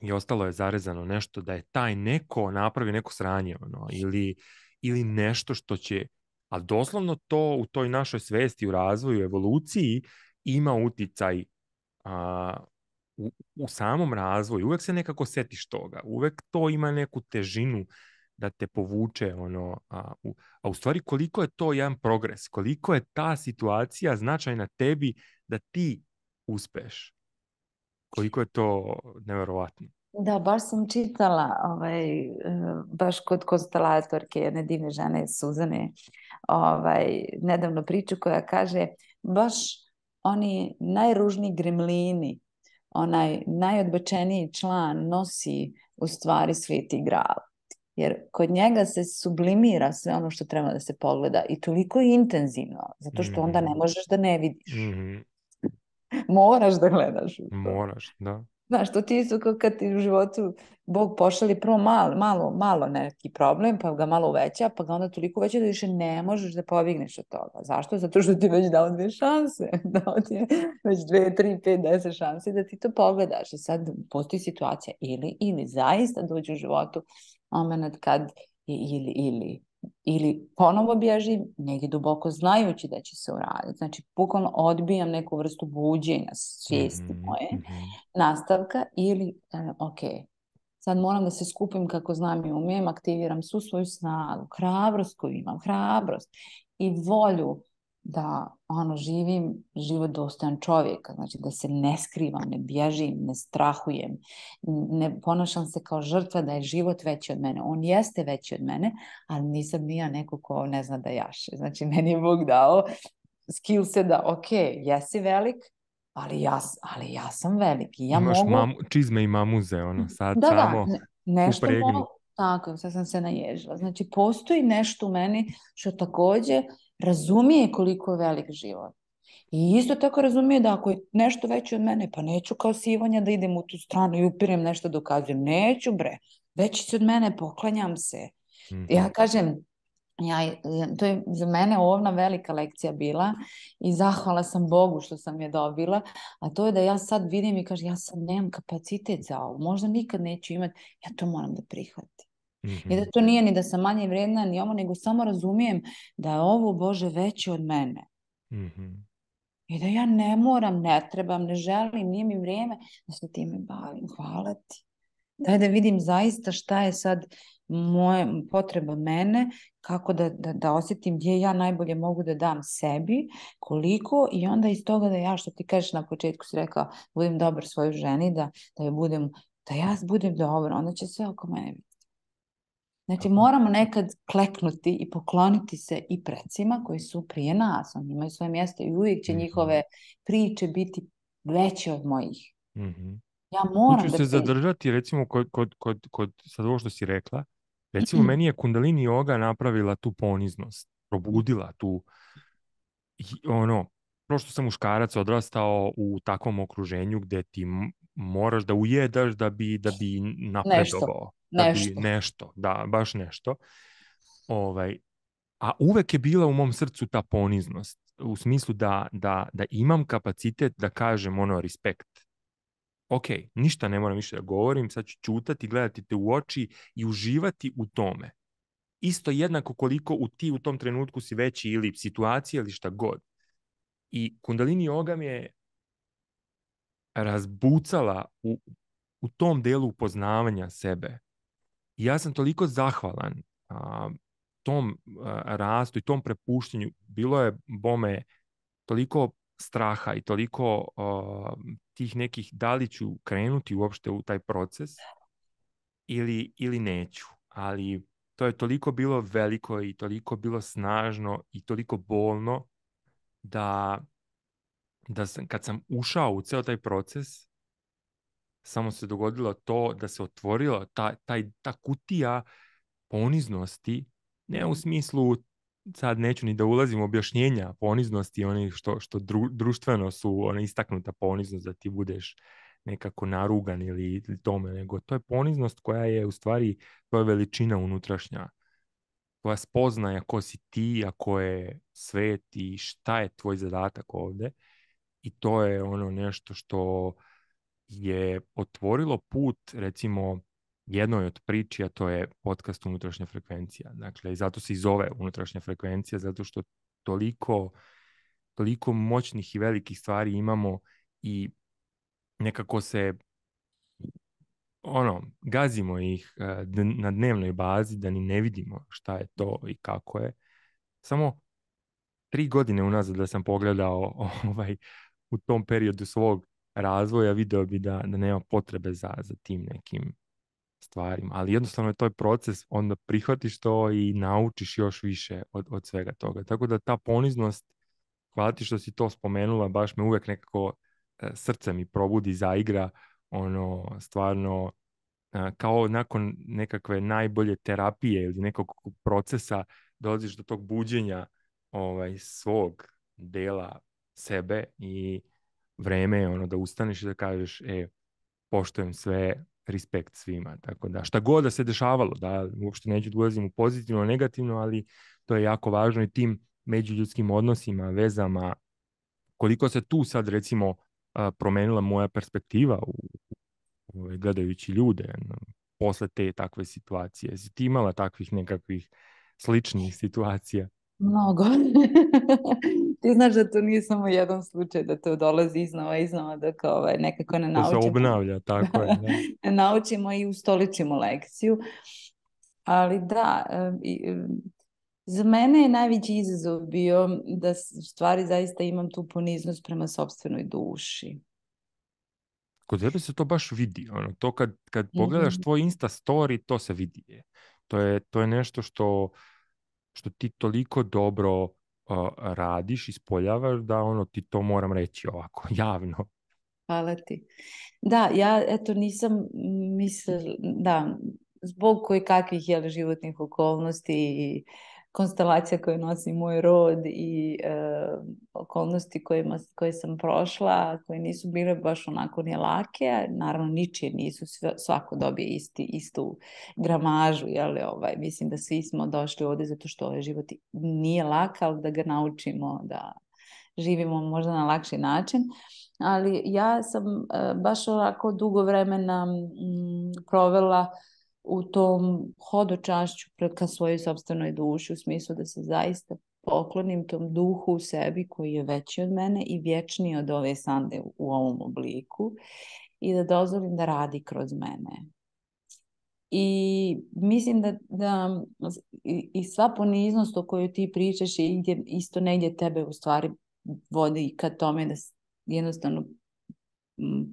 i ostalo je zarezano nešto da je taj neko napravi neko sranje ono, ili, ili nešto što će, ali doslovno to u toj našoj svesti, u razvoju, evoluciji ima uticaj a, u, u samom razvoju. Uvek se nekako setiš toga, uvek to ima neku težinu da te povuče ono, a u, a u stvari koliko je to jedan progres, koliko je ta situacija značajna tebi da ti uspeš. Koliko je to nevjerovatno. Da, baš sam čitala ovaj, e, baš kod konstelatorke jedne divne žene Suzane ovaj, nedavno priču koja kaže baš oni najružniji gremlini, onaj najodbačeniji član nosi u stvari sveti gral. Jer kod njega se sublimira sve ono što treba da se pogleda i toliko intenzivno, zato što onda ne mhm. možeš da ne vidiš. Mm -hmm. Moraš da gledaš. Moraš, da. Znaš, to ti su kao kad ti u životu Bog pošali prvo malo, malo, malo neki problem, pa ga malo uveća, pa ga onda toliko uveća da više ne možeš da pobigneš od toga. Zašto? Zato što ti već dao dve šanse. Dao ti već dve, tri, pet, deset šanse da ti to pogledaš. I sad postoji situacija ili, ili zaista dođe u životu moment kad ili, ili ili ponovo bježim, negdje duboko znajući da će se uraditi. Znači, bukvalno odbijam neku vrstu buđenja svijesti mm-hmm, moje, mm-hmm. nastavka ili, ok, sad moram da se skupim kako znam i umijem, aktiviram svu svoju snagu, hrabrost koju imam, hrabrost i volju da ono živim život dostojan čovjeka, znači da se ne skrivam, ne bježim, ne strahujem, ne ponašam se kao žrtva da je život veći od mene. On jeste veći od mene, ali nisam ni ja neko ko ne zna da jaše. Znači meni je Bog dao skill se da, ok, jesi velik, ali ja, ali ja sam velik. ja Imaš mogu... mamu, čizme i mamuze, ono, sad da, samo da, nešto mogu, tako, sad sam se naježila. Znači, postoji nešto u meni što također razumije koliko je velik život. I isto tako razumije da ako je nešto veće od mene, pa neću kao sivanja da idem u tu stranu i upirem nešto dokazujem. Neću bre, veći se od mene, poklanjam se. Mm-hmm. Ja kažem, ja, to je za mene ovna velika lekcija bila i zahvala sam Bogu što sam je dobila, a to je da ja sad vidim i kažem ja sad nemam kapacitet za ovo, možda nikad neću imati, ja to moram da prihvatim. Mm-hmm. I da to nije ni da sam manje vrijedna ni ovo, nego samo razumijem da je ovo Bože veće od mene. Mm-hmm. I da ja ne moram, ne trebam, ne želim, nije mi vrijeme da se time bavim. Hvala ti. Daj da vidim zaista šta je sad moje potreba mene, kako da, da, da osjetim gdje ja najbolje mogu da dam sebi, koliko i onda iz toga da ja, što ti kažeš na početku si rekao, budem dobar svojoj ženi, da, da, je budem, da ja budem dobro, onda će sve oko mene. Znači moramo nekad kleknuti i pokloniti se i precima koji su prije nas. Oni imaju svoje mjesto i uvijek će mm-hmm. njihove priče biti veće od mojih. Mm-hmm. Ja moram Hoću da se zadržati recimo kod, kod, kod, kod sad ovo što si rekla. Recimo mm-hmm. meni je kundalini yoga napravila tu poniznost. Probudila tu ono, prošto sam muškarac odrastao u takvom okruženju gdje ti moraš da ujedaš da bi, da bi napredovao. Da nešto. Bi nešto, da, baš nešto. Ovaj, a uvek je bila u mom srcu ta poniznost. U smislu da, da, da imam kapacitet da kažem ono respekt. Ok, ništa ne moram više da govorim, sad ću čutati, gledati te u oči i uživati u tome. Isto jednako koliko u ti u tom trenutku si veći ili situacija ili šta god. I kundalini yoga mi je razbucala u, u tom delu upoznavanja sebe. I ja sam toliko zahvalan a, tom a, rastu i tom prepuštenju. Bilo je, bome, toliko straha i toliko a, tih nekih da li ću krenuti uopšte u taj proces ili, ili neću. Ali to je toliko bilo veliko i toliko bilo snažno i toliko bolno da da sam, kad sam ušao u ceo taj proces, samo se dogodilo to da se otvorila ta, taj, ta kutija poniznosti, ne u smislu, sad neću ni da ulazim u objašnjenja poniznosti, onih što, što dru, društveno su ona istaknuta poniznost da ti budeš nekako narugan ili, tome, nego to je poniznost koja je u stvari, to je veličina unutrašnja, koja spoznaja ko si ti, a ko je svet i šta je tvoj zadatak ovdje. I to je ono nešto što je otvorilo put, recimo, jednoj od priči, a to je podcast Unutrašnja frekvencija. Dakle, i zato se i zove Unutrašnja frekvencija, zato što toliko, toliko moćnih i velikih stvari imamo i nekako se ono, gazimo ih eh, na dnevnoj bazi da ni ne vidimo šta je to i kako je. Samo tri godine unazad da sam pogledao ovaj, u tom periodu svog razvoja video bi da, da nema potrebe za, za tim nekim stvarima. Ali jednostavno je to proces, onda prihvatiš to i naučiš još više od, od svega toga. Tako da ta poniznost, hvala ti što si to spomenula, baš me uvijek nekako e, srce mi probudi, zaigra, ono, stvarno, e, kao nakon nekakve najbolje terapije ili nekog procesa dolaziš do tog buđenja ovaj, svog dela sebe i vreme je ono da ustaneš i da kažeš e, poštujem sve, respekt svima. Tako da šta god da se dešavalo, da uopšte neću da ulazim u pozitivno, negativno, ali to je jako važno i tim međuljudskim odnosima, vezama, koliko se tu sad recimo promenila moja perspektiva u, ovaj, gledajući ljude posle te takve situacije. Jesi ti imala takvih nekakvih sličnih situacija? Mnogo. Ti znaš da to nije samo jedan slučaj, da to dolazi iznova, iznova, da kao ovaj, nekako ne naučimo. To se obnavlja, tako je. ne naučimo i ustoličimo lekciju. Ali da, za mene je najveći izazov bio da stvari zaista imam tu poniznost prema sobstvenoj duši. Kod tebe se to baš vidi. Ono, to kad, kad pogledaš mm tvoj Insta story, to se vidi. To je, to je nešto što što ti toliko dobro radiš, ispoljavaš da ono ti to moram reći ovako javno. Hvala ti. Da, ja eto nisam mislila, da, zbog koji kakvih je životnih okolnosti i konstelacija koje nosi moj rod i e, okolnosti kojima, koje sam prošla, koje nisu bile baš onako ni lake, naravno ničije nisu, svako dobije isti, istu gramažu, jel, ovaj, mislim da svi smo došli ovdje zato što ovaj život nije lak, ali da ga naučimo da živimo možda na lakši način. Ali ja sam e, baš ovako dugo vremena provela u tom hodočašću ka svojoj sobstvenoj duši u smislu da se zaista poklonim tom duhu u sebi koji je veći od mene i vječniji od ove sande u ovom obliku i da dozvolim da radi kroz mene. I mislim da, da i, sva poniznost o kojoj ti pričaš je isto negdje tebe u stvari vodi ka tome da jednostavno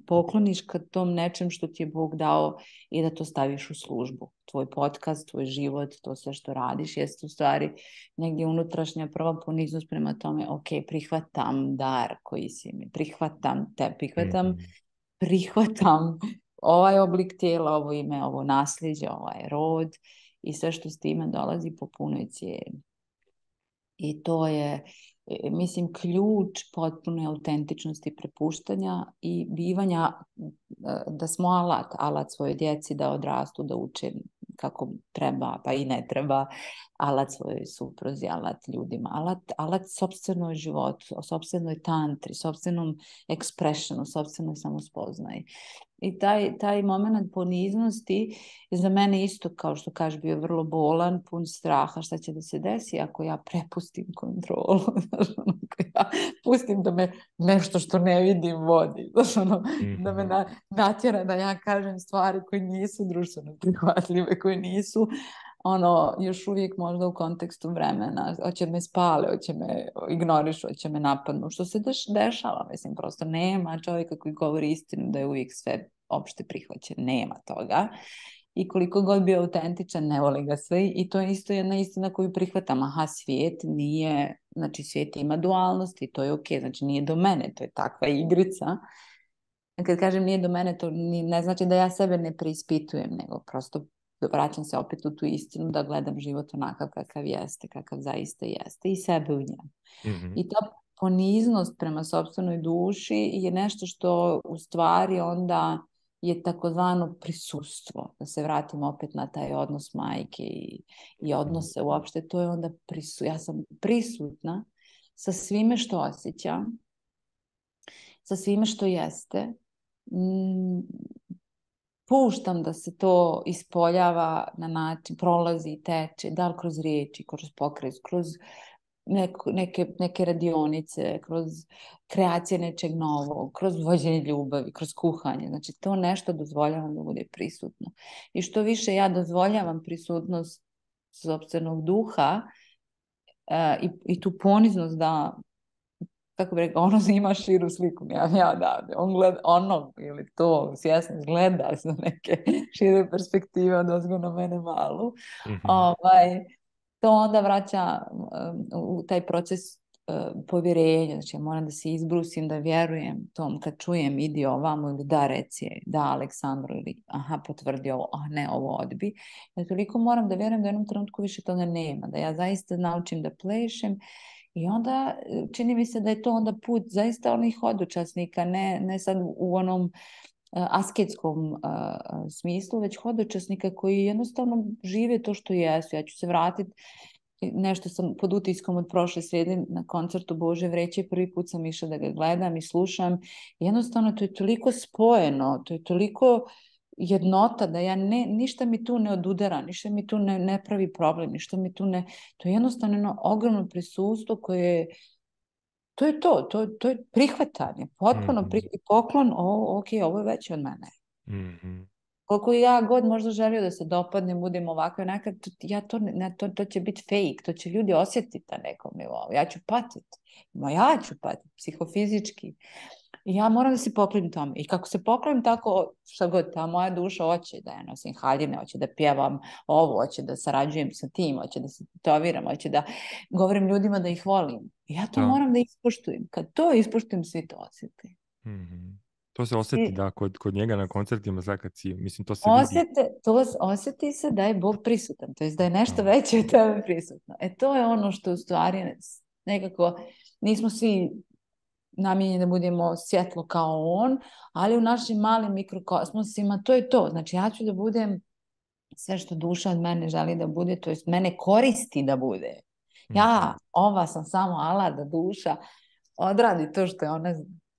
pokloniš ka tom nečem što ti je Bog dao i da to staviš u službu. Tvoj podcast, tvoj život, to sve što radiš jeste u stvari negdje unutrašnja prva poniznost prema tome, ok, prihvatam dar koji si mi, prihvatam te, prihvatam, mhm. prihvatam ovaj oblik tijela, ovo ime, ovo nasljeđe, ovaj rod i sve što s time dolazi po punoj cijeni. I to je mislim, ključ potpune autentičnosti prepuštanja i bivanja e, da smo alat, alat svoje djeci da odrastu, da uče kako treba, pa i ne treba, alat svojoj supruzi, alat ljudima, alat, alat sobstvenoj životu, sobstvenoj tantri, sobstvenom ekspresionu, sobstvenoj samospoznaji. I taj, taj moment poniznosti je za mene isto, kao što kažeš, bio vrlo bolan, pun straha šta će da se desi ako ja prepustim kontrolu. Ono, ja pustim da me nešto što ne vidim vodi. Ono, da me mhm. natjera da ja kažem stvari koje nisu društveno prihvatljive, koje nisu ono, još uvijek možda u kontekstu vremena, hoće me spale, hoće me ignorišu, hoće me napadnu, što se deš, dešava, mislim, prosto nema čovjeka koji govori istinu da je uvijek sve opšte prihvaćen, nema toga. I koliko god bio autentičan, ne voli ga sve i to je isto jedna istina koju prihvatam. Aha, svijet nije, znači svijet ima dualnost i to je ok, znači nije do mene, to je takva igrica. Kad kažem nije do mene, to ne znači da ja sebe ne preispitujem, nego prosto vraćam se opet u tu istinu da gledam život onakav kakav jeste, kakav zaista jeste i sebe u njemu. mm I ta poniznost prema sobstvenoj duši je nešto što u stvari onda je takozvano prisustvo, da se vratimo opet na taj odnos majke i, i odnose uopšte, to je onda prisu, ja sam prisutna sa svime što osjećam, sa svime što jeste, mm, puštam da se to ispoljava na način, prolazi, teče, da li kroz riječi, kroz pokres, kroz neko, neke, neke radionice, kroz kreacije nečeg novog, kroz vođenje ljubavi, kroz kuhanje. Znači, to nešto dozvoljavam da bude prisutno. I što više ja dozvoljavam prisutnost sobstvenog duha uh, i, i tu poniznost da kako bi rekao, ono ima širu sliku, ja, ja da, on gleda, ono ili to, svjesno gleda sa neke šire perspektive, od na mene malu. Mm -hmm. ovaj, to onda vraća u taj proces povjerenja, znači ja moram da se izbrusim, da vjerujem tom kad čujem idi ovamo ili da reci, da Aleksandru ili aha potvrdi ovo, a ne ovo odbi. Ja toliko moram da vjerujem da u jednom trenutku više toga nema, da ja zaista naučim da plešem i onda čini mi se da je to onda put zaista onih hodočasnika, ne, ne sad u onom asketskom uh, smislu, već hodočasnika koji jednostavno žive to što jesu. Ja ću se vratiti nešto sam pod utiskom od prošle srede na koncertu Bože vreće, prvi put sam išla da ga gledam i slušam. Jednostavno to je toliko spojeno, to je toliko jednota da ja ne, ništa mi tu ne odudara, ništa mi tu ne, ne pravi problem, ništa mi tu ne, to je jednostavno jedno ogromno prisustvo koje je to je to, to, to je prihvatanje, potpuno mm -hmm. poklon, o, ok, ovo je veće od mene. Mm -hmm. Koliko ja god možda želio da se dopadnem, budem ovako, nekad, ja to, ne, to, to će biti fake, to će ljudi osjetiti na nekom nivou, ja ću patiti, ma ja ću patiti, psihofizički. I ja moram da se poklonim tome. I kako se poklonim tako, šta god, ta moja duša hoće da ja nosim haljine, hoće da pjevam ovo, hoće da sarađujem sa tim, hoće da se tetoviram, hoće da govorim ljudima da ih volim. I ja to da. moram da ispoštujem. Kad to ispoštujem, svi to osjeti. Mm -hmm. To se osjeti I, da kod, kod njega na koncertima za kad si, mislim to se osjete, vidi. To osjeti se da je Bog prisutan, to je da je nešto da. veće od tebe prisutno. E to je ono što u stvari nekako nismo svi namijenjeni da budemo svjetlo kao on, ali u našim malim mikrokosmosima to je to. Znači ja ću da budem sve što duša od mene želi da bude, to jest mene koristi da bude. Ja, mhm. ova sam samo alat da duša odradi to što je ona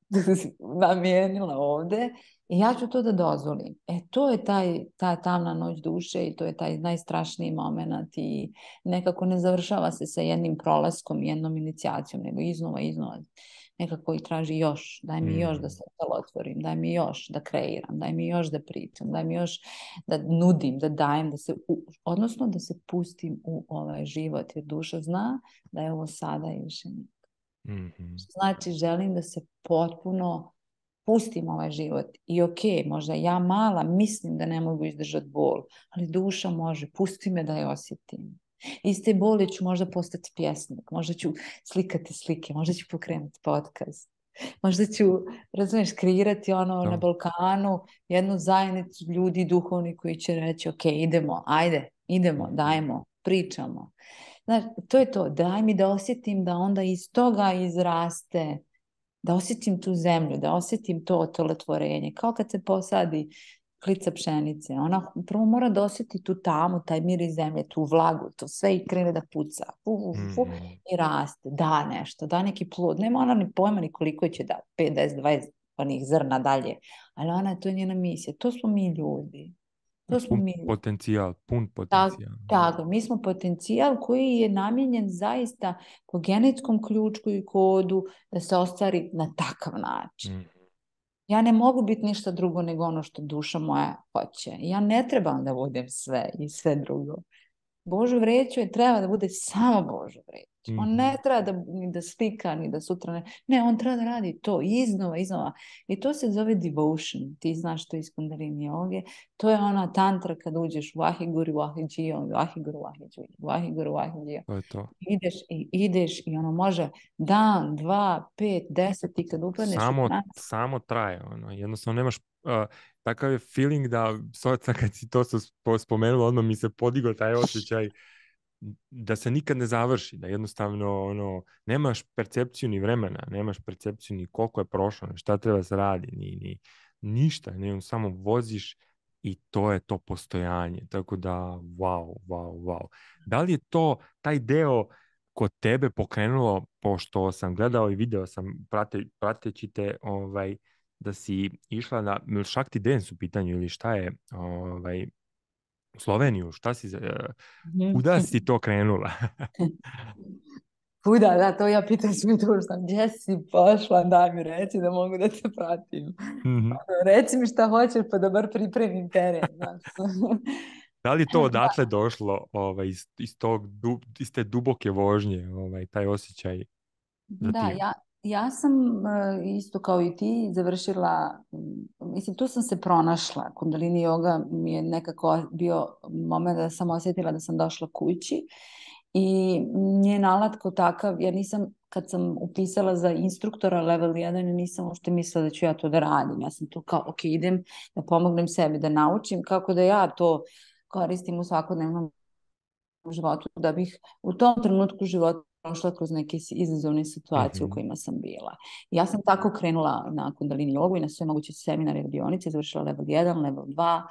namijenila ovde i ja ću to da dozvolim. E, to je taj, ta tamna noć duše i to je taj najstrašniji moment i nekako ne završava se sa jednim prolaskom, jednom inicijacijom, nego iznova, iznova nekako i traži još, daj mi još da mm. se otvorim, daj mi još da kreiram, daj mi još da pričam, daj mi još da nudim, da dajem, da se, u, odnosno da se pustim u ovaj život, jer duša zna da je ovo sada i više nikad. Mm -hmm. Znači, želim da se potpuno pustim ovaj život i ok, možda ja mala mislim da ne mogu izdržati bol, ali duša može, pusti me da je osjetim. Iz te boli ću možda postati pjesnik, možda ću slikati slike, možda ću pokrenuti podcast. Možda ću, razumiješ, kreirati ono no. na Balkanu jednu zajednicu ljudi duhovni koji će reći ok, idemo, ajde, idemo, dajmo, pričamo. Znaš, to je to, daj mi da osjetim da onda iz toga izraste, da osjetim tu zemlju, da osjetim to otolotvorenje, kao kad se posadi klica pšenice. Ona prvo mora da osjeti tu tamu, taj mir iz zemlje, tu vlagu, to sve i krene da puca. Fu, fu, fu, mm. I raste, da nešto, da neki plod. Nema ona ni pojma ni koliko će da, 5, 10, 20 onih zrna dalje. Ali ona, to je njena misija. To smo mi ljudi. To smo mi. Potencijal, pun potencijal. Tako, tako, mi smo potencijal koji je namijenjen zaista po genetskom ključku i kodu da se ostvari na takav način. Mm. Ja ne mogu biti ništa drugo nego ono što duša moja hoće. Ja ne trebam da budem sve i sve drugo. Božu vreću je treba da bude samo Božu vreću. Mm -hmm. On ne mhm. treba da, ni da slika, ni da sutra ne. Ne, on treba da radi to iznova, iznova. I to se zove devotion. Ti znaš to iz Kundalini joge. To je ona tantra kad uđeš u Vahiguru, Vahidžio, Vahiguru, Vahidžio, Vahiguru, Vahidžio. To je to. Ideš i ideš i ono može dan, dva, pet, deset i kad upadneš samo, samo traje. Ono. Jednostavno nemaš uh, takav je feeling da sad kad si to spomenuo, odmah mi se podigao taj osjećaj da se nikad ne završi, da jednostavno ono, nemaš percepciju ni vremena, nemaš percepciju ni koliko je prošlo, ni šta treba se radi, ni, ni ništa, ne, samo voziš i to je to postojanje. Tako da, wow, wow, wow. Da li je to, taj deo kod tebe pokrenulo, pošto sam gledao i video sam prate, prateći te, ovaj, da si išla na Šakti Dance u pitanju ili šta je, ovaj, Sloveniju, šta si, mhm. kuda si to krenula? Kuda, da, to ja pitam svi sam, gdje si pošla, daj mi reci da mogu da te pratim. mm Reci mi šta hoćeš pa da bar pripremim teren. da li to odatle došlo ovaj, iz, iz, tog, iz te duboke vožnje, ovaj, taj osjećaj? Da, ja, ja sam e, isto kao i ti završila, mislim tu sam se pronašla, kundalini yoga mi je nekako bio moment da sam osjetila da sam došla kući i njen alat kao takav, ja nisam, kad sam upisala za instruktora level 1, nisam uopšte mislila da ću ja to da radim. Ja sam tu kao, ok, idem da pomognem sebi, da naučim kako da ja to koristim u svakodnevnom životu, da bih u tom trenutku života prošla kroz neke izazovne situacije u mhm. kojima sam bila. Ja sam tako krenula na kundalini jogu i na sve moguće seminare i radionice, završila level 1, level 2,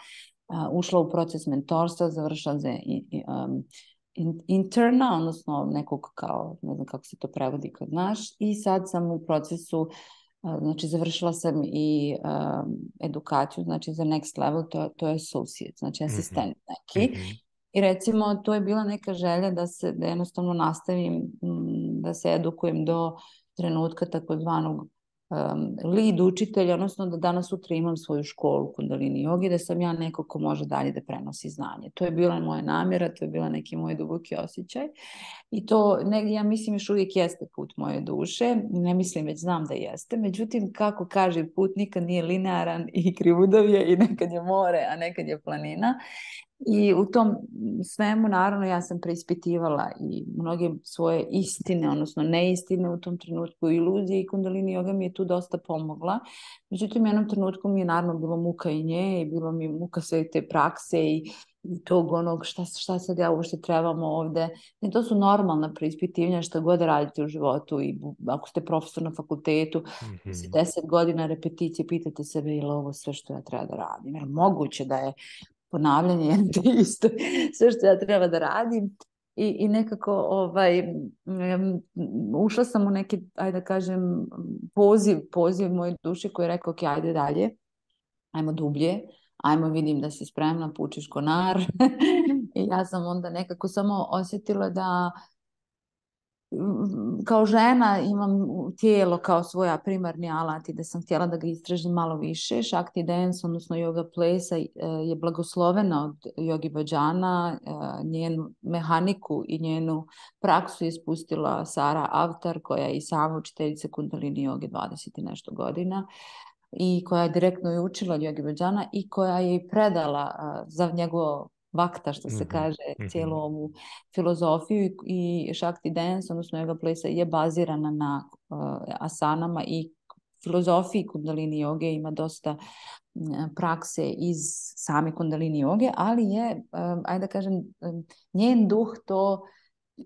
ušla u proces mentorstva, završila za um, interna, odnosno nekog kao, ne znam kako se to prevodi kod naš, i sad sam u procesu Znači, završila sam i edukaciju, znači za next level, to, to je associate, znači mhm. asistent neki. Mhm. I recimo, to je bila neka želja da se, da jednostavno nastavim, da se edukujem do trenutka takozvanog um, lead učitelja, odnosno da danas sutra imam svoju školu kundalini jogi, da sam ja neko ko može dalje da prenosi znanje. To je bila moja namjera, to je bila neki moj duboki osjećaj. I to negdje ja mislim još uvijek jeste put moje duše, ne mislim već znam da jeste, međutim kako kaže put nikad nije linearan i krivudav je i nekad je more, a nekad je planina i u tom svemu, naravno, ja sam preispitivala i mnoge svoje istine, odnosno neistine u tom trenutku, iluzije i kundalini yoga mi je tu dosta pomogla. Međutim, u jednom trenutku mi je naravno bilo muka i nje i bilo mi muka sve te prakse i, i tog onog šta, šta sad ja uopšte trebamo ovde. I to su normalna preispitivanja što god radite u životu i ako ste profesor na fakultetu, mm -hmm. deset godina repeticije, pitate sebe je li ovo sve što ja treba da radim. Jer moguće da je ponavljanje jedno te isto, sve što ja treba da radim. I, i nekako ovaj, ušla sam u neki, ajde da kažem, poziv, poziv moje duše koji je rekao, ok, ajde dalje, ajmo dublje, ajmo vidim da si spremna, pučiš konar. I ja sam onda nekako samo osjetila da kao žena imam tijelo kao svoja primarni alat i da sam htjela da ga istražim malo više. Shakti dance, odnosno yoga plesa e, je blagoslovena od Yogi Bajana. E, njenu mehaniku i njenu praksu je spustila Sara Avtar koja je i sama učiteljica kundalini joge 20 i nešto godina i koja je direktno učila Yogi Bajana i koja je i predala za njegovo vakta, što se kaže, cijelu ovu filozofiju i Shakti Dance, odnosno yoga plesa, je bazirana na uh, asanama i filozofiji kundalini joge. Ima dosta prakse iz same kundalini joge, ali je, um, ajde da kažem, um, njen duh to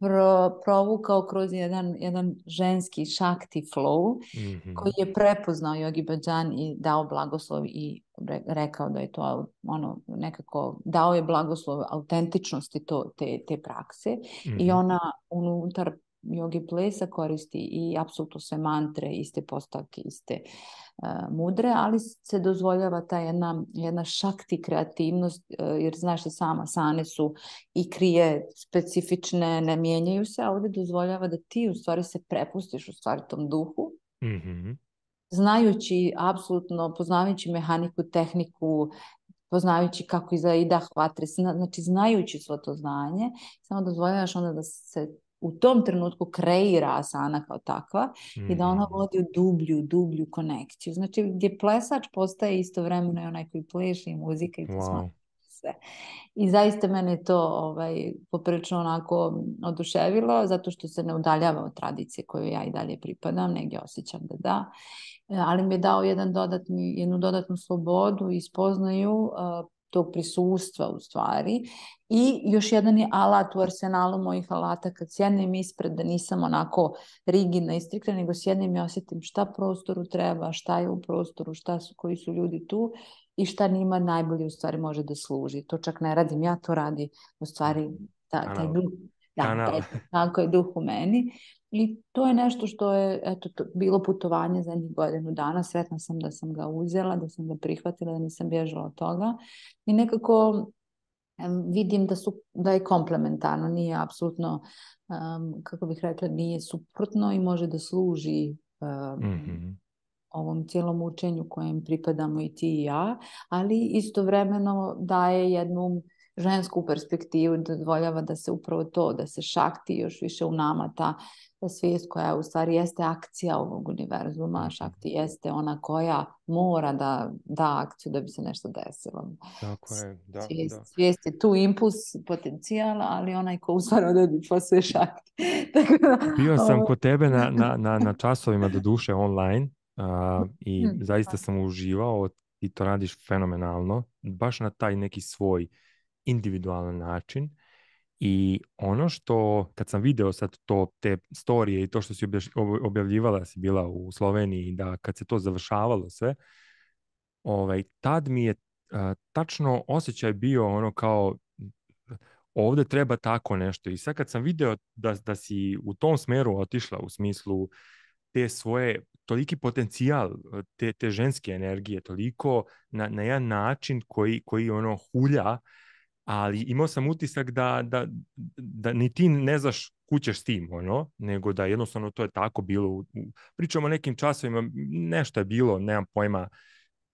pro, provukao kroz jedan, jedan ženski šakti flow mm-hmm. koji je prepoznao Yogi Bhajan i dao blagoslov i re, rekao da je to ono nekako dao je blagoslov autentičnosti to, te, te prakse mm-hmm. i mhm. ona unutar jogi plesa koristi i apsolutno sve mantre, iste postavke, iste uh, mudre, ali se dozvoljava ta jedna, jedna šakti kreativnost, uh, jer znaš da sama sane su i krije specifične, ne mijenjaju se, a ovdje dozvoljava da ti u stvari se prepustiš u stvari tom duhu, mm-hmm. znajući apsolutno, poznavajući mehaniku, tehniku, poznavajući kako izgleda dah vatre, znači znajući svo to znanje, samo dozvoljavaš onda da se u tom trenutku kreira asana kao takva mm. i da ona mhm. vodi u dublju, dublju konekciju. Znači gdje plesač postaje istovremeno i onaj koji pleše i muzika i to wow. sve. I zaista mene to ovaj, poprilično onako oduševilo zato što se ne udaljava od tradicije koju ja i dalje pripadam, negdje osjećam da da. E, ali mi je dao jedan dodatni, jednu dodatnu slobodu i spoznaju uh, tog prisustva u stvari i još jedan je alat u arsenalu mojih alata kad sjednem ispred da nisam onako rigidna i striktna, nego sjednem i osjetim šta prostoru treba, šta je u prostoru, šta su, koji su ljudi tu i šta njima najbolje u stvari može da služi. To čak ne radim, ja to radi u stvari ta, taj duh. Da, taj, tako je duh u meni. I to je nešto što je eto, to, bilo putovanje za njih godinu dana. Sretna sam da sam ga uzela, da sam ga prihvatila, da nisam bježala od toga. I nekako vidim da, su, da je komplementarno, nije apsolutno, um, kako bih rekla, nije suprotno i može da služi um, mm -hmm. ovom cijelom učenju kojem pripadamo i ti i ja, ali istovremeno daje jednu žensku perspektivu, dozvoljava da se upravo to, da se šakti još više u nama ta svijest koja u stvari jeste akcija ovog univerzuma, mhm. šakti jeste ona koja mora da da akciju da bi se nešto desilo. Tako je, da, svijest, da. svijest je tu impuls, potencijal, ali onaj ko u stvari odredi posle šakti. Tako da, Bio sam kod tebe na, na, na, na časovima do duše online uh, i hmm. zaista sam uživao i to radiš fenomenalno, baš na taj neki svoj individualan način i ono što, kad sam video sad to, te storije i to što si objavljivala, si bila u Sloveniji, da kad se to završavalo sve, ovaj, tad mi je a, tačno osjećaj bio ono kao ovde treba tako nešto. I sad kad sam video da, da si u tom smeru otišla u smislu te svoje, toliki potencijal te, te ženske energije, toliko na, na jedan način koji, koji ono hulja ali imao sam utisak da, da, da ni ti ne znaš kućeš s tim, ono, nego da jednostavno to je tako bilo. Pričamo o nekim časovima, nešto je bilo, nemam pojma,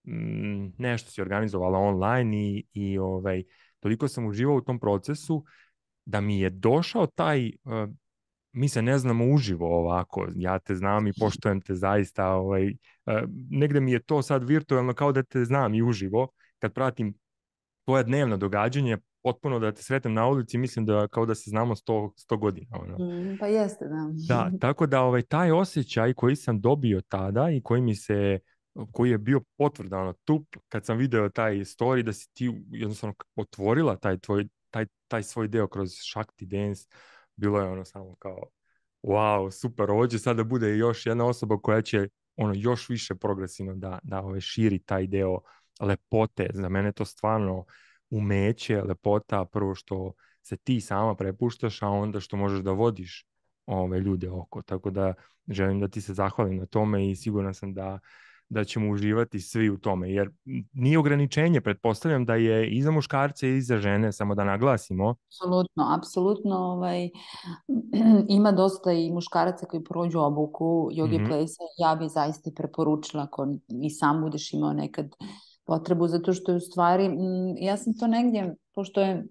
mm, nešto si organizovala online i, i ovaj, toliko sam uživao u tom procesu da mi je došao taj, uh, mi se ne znamo uživo ovako, ja te znam i poštojem te zaista, ovaj, uh, negde mi je to sad virtualno kao da te znam i uživo, kad pratim tvoja dnevna događanja, potpuno da te sretnem na ulici, mislim da kao da se znamo 100, 100 godina. Ono. Mm, pa jeste, da. Da, tako da ovaj, taj osjećaj koji sam dobio tada i koji mi se koji je bio potvrdan ono, tu kad sam video taj story da si ti jednostavno otvorila taj tvoj taj, taj svoj deo kroz Shakti Dance bilo je ono samo kao wow, super, ovo će sada bude još jedna osoba koja će ono još više progresivno da, da ovaj, širi taj deo lepote. Za mene to stvarno umeće, lepota, prvo što se ti sama prepuštaš, a onda što možeš da vodiš ove ljude oko. Tako da želim da ti se zahvalim na tome i siguran sam da da ćemo uživati svi u tome, jer nije ograničenje, pretpostavljam da je i za muškarce i za žene, samo da naglasimo. Apsolutno, apsolutno. Ovaj, ima dosta i muškaraca koji prođu obuku yogi mm -hmm. place ja bi zaista preporučila ako i sam budeš imao nekad potrebu, zato što je u stvari, ja sam to negdje, pošto je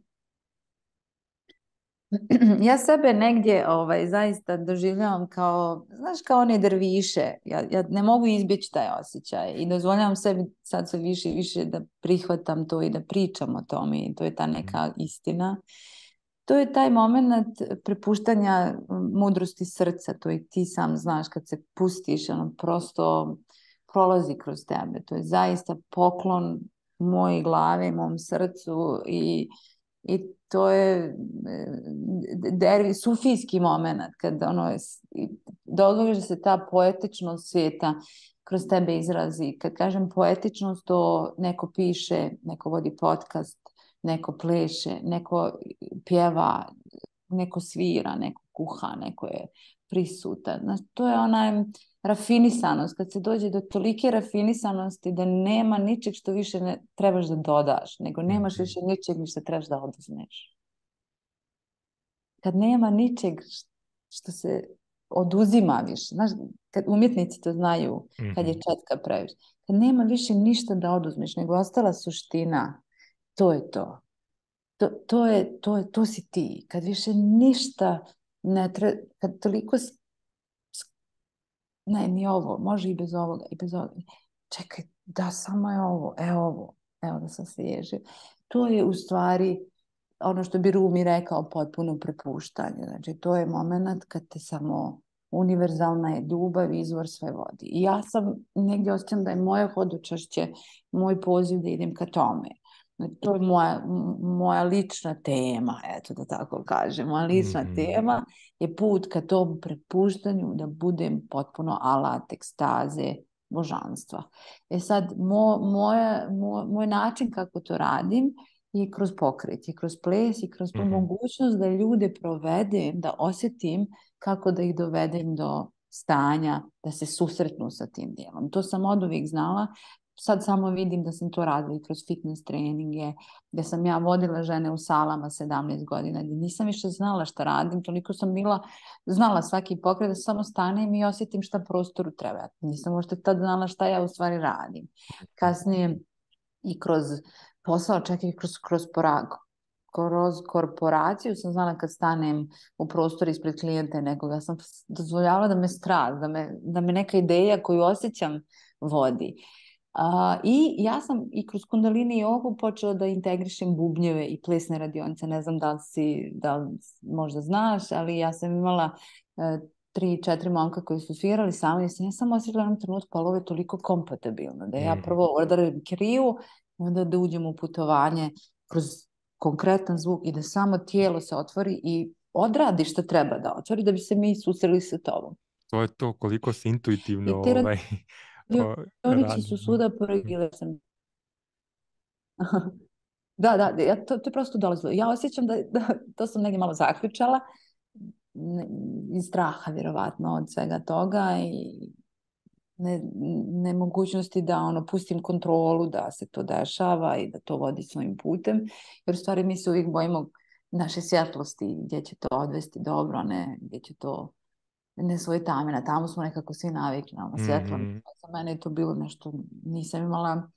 ja sebe negdje ovaj, zaista doživljavam kao, znaš, kao one drviše. Ja, ja ne mogu izbjeći taj osjećaj i dozvoljavam sebi sad sve više i više da prihvatam to i da pričam o tome i to je ta neka mhm. istina. To je taj moment prepuštanja mudrosti srca, to i ti sam znaš kad se pustiš, ono prosto prolazi kroz tebe. To je zaista poklon moje glave, mom srcu i, i to je e, dervi, sufijski moment kad ono, dozvoliš da se ta poetičnost svijeta kroz tebe izrazi. Kad kažem poetičnost, to neko piše, neko vodi podcast, neko pleše, neko pjeva, neko svira, neko kuha, neko je prisutan. Znači, to je onaj rafinisanost, kad se dođe do tolike rafinisanosti da nema ničeg što više ne trebaš da dodaš, nego nemaš mhm. više ničeg što trebaš da oduzmeš. Kad nema ničeg što se oduzima više, znaš, kad umjetnici to znaju, kad je mhm. četka previše, kad nema više ništa da oduzmeš, nego ostala suština, to je to. To, to, je, to, je, to si ti. Kad više ništa ne treba, kad toliko ne, ni ovo, može i bez ovoga, i bez ovoga. Čekaj, da, samo je ovo, e ovo, evo da sam se ježio. To je u stvari ono što bi Rumi rekao potpuno prepuštanje. Znači, to je moment kad te samo univerzalna je ljubav, izvor sve vodi. I ja sam negdje osjećam da je moje hodočašće, moj poziv da idem ka tome. To je moja, moja lična tema, eto da tako kažem. Moja lična Mhm. tema je put ka tom prepuštanju da budem potpuno alat ekstaze božanstva. E sad, mo, moja, mo- moj način kako to radim je kroz pokret, je kroz ples i kroz tu Mhm. mogućnost da ljude provedem, da osjetim kako da ih dovedem do stanja da se susretnu sa tim dijelom. To sam od uvijek znala, sad samo vidim da sam to radila i kroz fitness treninge, gdje sam ja vodila žene u salama 17 godina, gdje nisam više znala šta radim, toliko sam bila, znala svaki pokret da samo stanem i osjetim šta prostoru treba. Nisam možda tad znala šta ja u stvari radim. Kasnije i kroz posao, čak i kroz, kroz porag, kroz korporaciju sam znala kad stanem u prostor ispred klijenta nekoga, sam dozvoljavala da me strast, da me, da me neka ideja koju osjećam vodi. A, I ja sam i kroz kundalini jogu počela da integrišem bubnjeve i plesne radionice. Ne znam da li si, da li možda znaš, ali ja sam imala e, tri, četiri momka koji su svirali sami i sam, ja sam u jednom trenutku, ali ovo je toliko kompatibilno, da ja Mhm. prvo odarim kriju, onda da uđem u putovanje kroz konkretan zvuk i da samo tijelo se otvori i odradi što treba da otvori da bi se mi susreli sa tobom. To je to koliko se intuitivno I te ovaj, radi, su da. svuda porigile sam. Da, da, ja, to, to je prosto dolazilo. Ja osjećam da, da to sam negdje malo zaključala iz straha vjerovatno od svega toga i ne, nemogućnosti da ono pustim kontrolu da se to dešava i da to vodi svojim putem. Jer u stvari mi se uvijek bojimo naše svjetlosti gdje će to odvesti dobro, a ne gdje će to ne svoje tamena. Tamo smo nekako svi navikli na svjetlo. Mhm. Za mene je to bilo nešto, nisam imala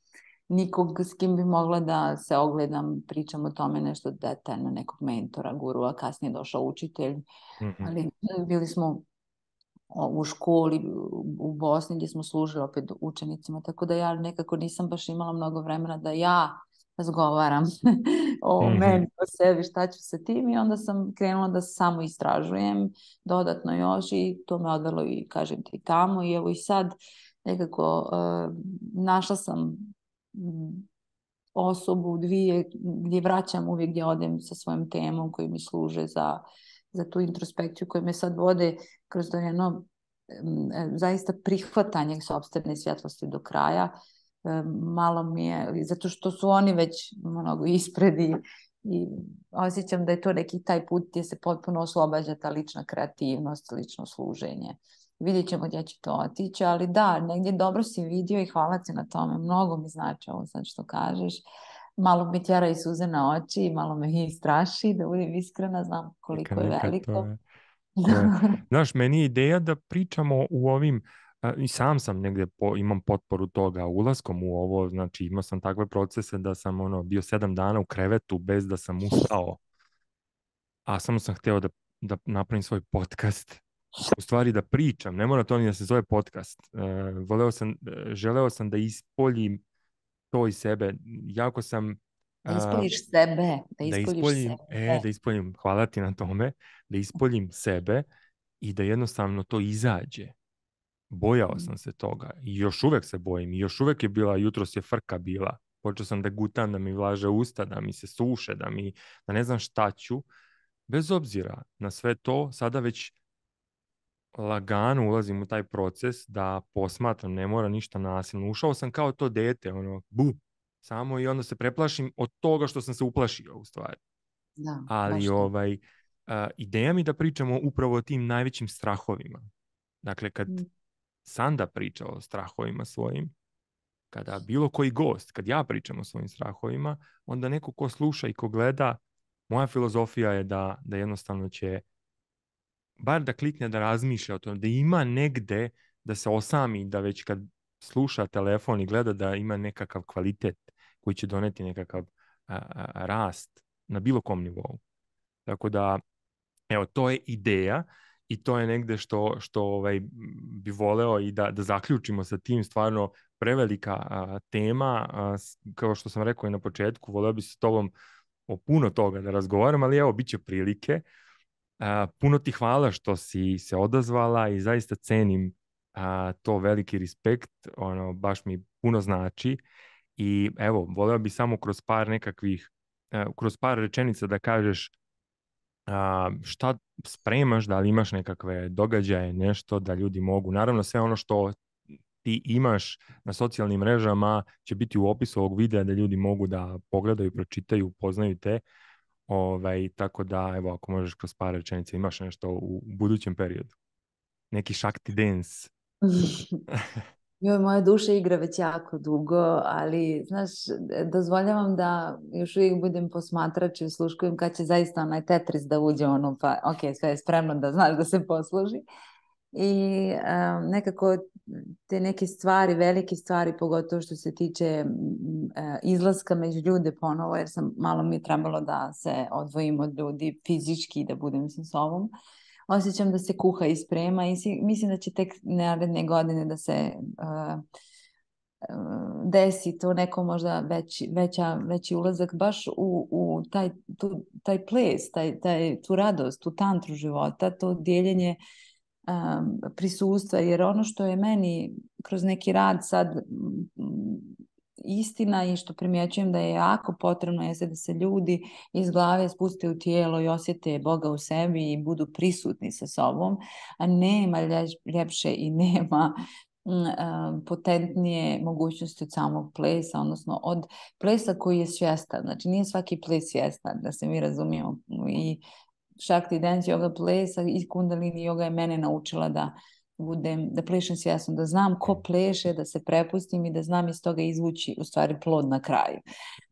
nikog s kim bi mogla da se ogledam, pričam o tome nešto detaljno, nekog mentora, gurua, kasnije došao učitelj, Mhm. ali bili smo u školi u- u Bosni gdje smo služili opet učenicima, tako da ja nekako nisam baš imala mnogo vremena da ja razgovaram o Mhm. meni, o sebi, šta ću sa tim i onda sam krenula da samo istražujem dodatno još i to me odvelo i kažem ti tamo i evo i sad nekako e, našla sam mm, osobu, dvije, gdje vraćam uvijek gdje odem sa svojom temom koji mi služe za, za tu introspekciju koje me sad vode kroz to jedno em, e, zaista prihvatanje sopstvene svjetlosti do kraja. E, Malo mi je, zato što su oni već mnogo ispred i, i osjećam da je to neki taj put gdje se potpuno oslobađa ta lična kreativnost, lično služenje. Vidjet ćemo gdje će to otići, ali da, negdje dobro si vidio i hvala ti na tome. Mnogo mi znači ovo sad što kažeš. Malo mi tjera i suze na oči, malo me i straši, da budem iskrena, znam koliko Neka, je veliko. je- Znaš, meni je ideja da pričamo u ovim, i sam sam negdje po, imam potporu toga ulaskom u ovo, znači imao sam takve procese da sam ono bio sedam dana u krevetu bez da sam ustao, a samo sam htio da, da napravim svoj podcast, u stvari da pričam, ne mora to ni da se zove podcast. E, voleo sam, e, želeo sam da ispoljim to iz sebe, jako sam Da ispoljiš sebe, da da ispoljiš ispoljim, sebe. e, da ispoljim, hvala ti na tome, da ispoljim sebe i da jednostavno to izađe. Bojao Mm. sam se toga i još uvijek se bojim i još uvijek je bila, jutros je frka bila. Počeo sam da gutam, da mi vlaže usta, da mi se suše, da mi, da ne znam šta ću. Bez obzira na sve to, sada već lagano ulazim u taj proces da posmatram, ne mora ništa nasilno. Ušao sam kao to dete, ono, bu, samo i onda se preplašim od toga što sam se uplašio u stvari. Da, baš Ali to. ovaj, a, ideja mi da pričamo upravo o tim najvećim strahovima. Dakle, kad Mm. Sanda priča o strahovima svojim, kada bilo koji gost, kad ja pričam o svojim strahovima, onda neko ko sluša i ko gleda, moja filozofija je da, da jednostavno će bar da klikne da razmišlja o tome, da ima negde da se osami, da već kad sluša telefon i gleda da ima nekakav kvalitet koji će doneti nekakav a, a, rast na bilo kom nivou. Tako da, evo, to je ideja i to je negde što, što ovaj, bi voleo i da, da zaključimo sa tim stvarno prevelika a, tema. A, kao što sam rekao i na početku, voleo bi se tobom o puno toga da razgovaram, ali evo, bit će prilike. A, puno ti hvala što si se odazvala i zaista cenim a, to veliki respekt, ono, baš mi puno znači I evo, volio bi samo kroz par nekakvih, e, kroz par rečenica da kažeš a, šta spremaš, da li imaš nekakve događaje, nešto da ljudi mogu. Naravno, sve ono što ti imaš na socijalnim mrežama će biti u opisu ovog videa da ljudi mogu da pogledaju, pročitaju, poznaju te. Ovaj, tako da, evo, ako možeš kroz par rečenica, imaš nešto u budućem periodu. Neki šakti dance. Joj, moja duša igra već jako dugo, ali, znaš, dozvoljavam da još uvijek budem posmatrač i sluškujem kad će zaista onaj Tetris da uđe ono, pa ok, sve je spremno da znaš da se posluži. I um, nekako te neke stvari, velike stvari, pogotovo što se tiče uh, izlaska među ljude ponovo, jer sam malo mi trebalo da se odvojim od ljudi fizički, da budem sa sobom osjećam da se kuha i sprema i mislim da će tek naredne godine da se uh, desi to neko možda veći, veća, veći ulazak baš u, u taj, tu, taj ples, taj, taj, tu radost, tu tantru života, to dijeljenje um, prisustva, jer ono što je meni kroz neki rad sad istina i što primjećujem da je jako potrebno jeste da se ljudi iz glave spuste u tijelo i osjete Boga u sebi i budu prisutni sa sobom, a nema ljepše i nema mm, potentnije mogućnosti od samog plesa, odnosno od plesa koji je svjestan. Znači nije svaki ples svjestan, da se mi razumijemo. I Shakti dance yoga plesa i kundalini yoga je mene naučila da budem, da plešem svjesno, da znam ko pleše, da se prepustim i da znam iz toga izvući u stvari plod na kraju.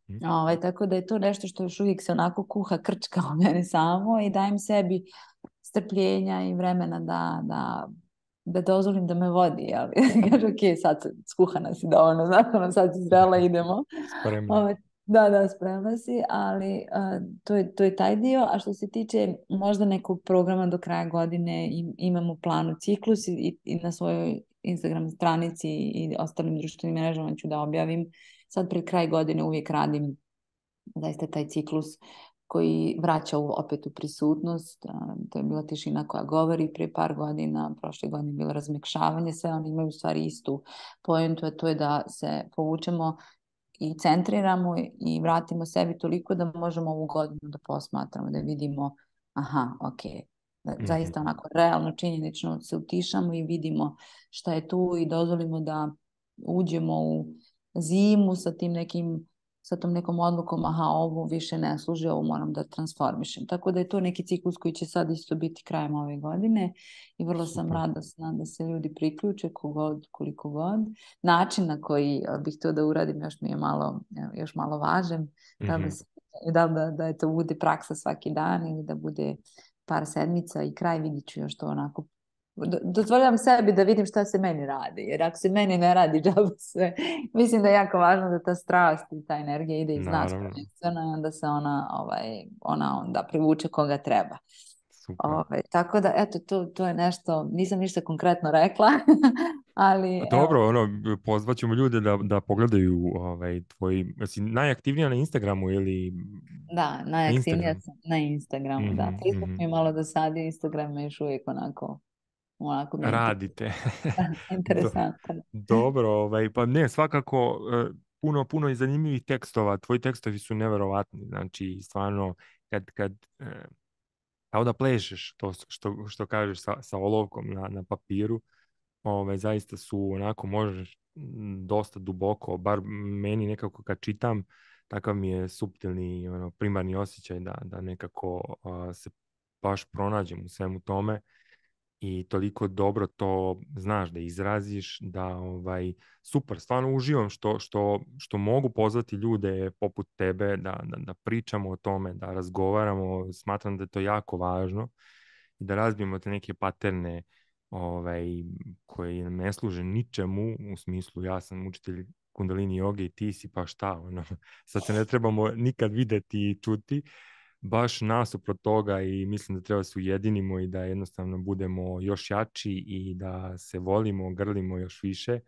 Mm. Ovaj, tako da je to nešto što još uvijek se onako kuha krčka o mene samo i dajem sebi strpljenja i vremena da, da, da dozvolim da me vodi. Ali, kaže, ok, sad skuhana si dovoljno, znači, sad si zrela, idemo. Ovaj, da, da, spremna si, ali uh, to, je, to je taj dio. A što se tiče možda nekog programa do kraja godine, im, imamo planu ciklus i, i na svojoj Instagram stranici i ostalim društvenim mrežama ću da objavim. Sad pred kraj godine uvijek radim zaista taj ciklus koji vraća u, opet u prisutnost. To je bila tišina koja govori prije par godina, prošle godine je bilo razmekšavanje, sve oni imaju u stvari istu pojentu, a to je da se povučemo i centriramo i vratimo sebi toliko da možemo ovu godinu da posmatramo, da vidimo aha, ok, da mhm. zaista onako realno, činjenično se utišamo i vidimo šta je tu i dozvolimo da uđemo u zimu sa tim nekim sa tom nekom odlukom, aha, ovo više ne služi, ovo moram da transformišem. Tako da je to neki ciklus koji će sad isto biti krajem ove godine i vrlo sam radosna da se ljudi priključe kogod, koliko god. Način na koji bih to da uradim još mi je malo, još malo važan. Da, mhm. da, da, da je to bude praksa svaki dan ili da bude par sedmica i kraj vidit ću još to onako dozvoljavam sebi da vidim šta se meni radi, jer ako se meni ne radi džaba sve, mislim da je jako važno da ta strast i ta energija ide iz nas prvenstveno i onda se ona, ovaj, ona onda privuče koga treba. Ovaj, tako da, eto, to, to je nešto, nisam ništa konkretno rekla, ali... Dobro, evo. ono, pozvat ćemo ljude da, da pogledaju ovaj, tvoj, jesi najaktivnija na Instagramu ili... Da, najaktivnija Instagram. sam na Instagramu, mm-hmm, da. Facebook mm-hmm. mi malo dosadi, Instagram je još uvijek onako Onako Radite. Interesantno. Dobro, ovaj, pa ne, svakako e, puno, puno i zanimljivih tekstova. Tvoji tekstovi su neverovatni. Znači, stvarno, kad, kad e, kao da plešeš to što, što kažeš sa, sa olovkom na, na papiru, ovaj, zaista su onako, možeš dosta duboko, bar meni nekako kad čitam, takav mi je suptilni ono, primarni osjećaj da, da nekako se baš pronađem u svemu tome i toliko dobro to znaš da izraziš da ovaj super stvarno uživam što, što, što mogu pozvati ljude poput tebe da, da, da pričamo o tome da razgovaramo smatram da je to jako važno i da razbijemo te neke paterne ovaj, koje ne služe ničemu u smislu ja sam učitelj kundalini joge i ti si pa šta ono, sad se ne trebamo nikad videti i čuti baš nasuprot toga i mislim da treba se ujedinimo i da jednostavno budemo još jači i da se volimo, grlimo još više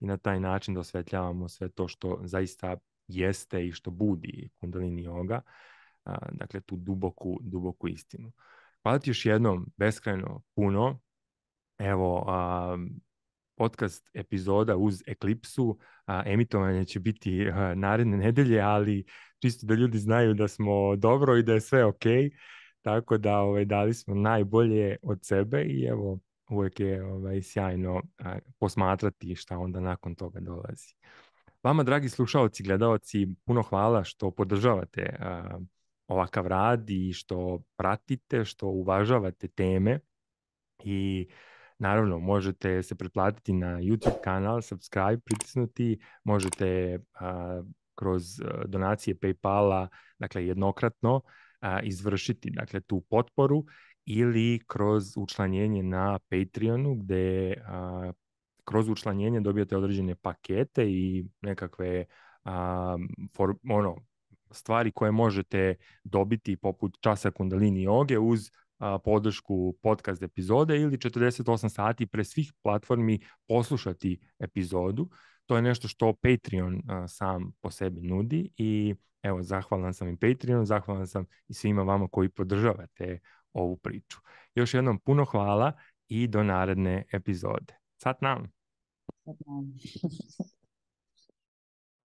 i na taj način da osvetljavamo sve to što zaista jeste i što budi kundalini yoga, dakle tu duboku, duboku istinu. Hvala ti još jednom beskrajno puno. Evo, podcast epizoda uz Eklipsu. A, emitovanje će biti naredne nedelje, ali čisto da ljudi znaju da smo dobro i da je sve ok. Tako da ovaj, dali smo najbolje od sebe i evo uvijek je ovaj, sjajno posmatrati šta onda nakon toga dolazi. Vama, dragi slušalci, gledalci, puno hvala što podržavate ovakav rad i što pratite, što uvažavate teme i naravno možete se pretplatiti na YouTube kanal, subscribe, pritisnuti, možete kroz donacije Paypala, dakle jednokratno, izvršiti dakle tu potporu ili kroz učlanjenje na Patreonu gdje kroz učlanjenje dobijete određene pakete i nekakve for, ono, stvari koje možete dobiti poput časa kundalini joge uz podršku podcast epizode ili 48 sati pre svih platformi poslušati epizodu. To je nešto što Patreon sam po sebi nudi i evo, zahvalan sam i Patreon, zahvalan sam i svima vama koji podržavate ovu priču. Još jednom puno hvala i do naredne epizode. Sad nam!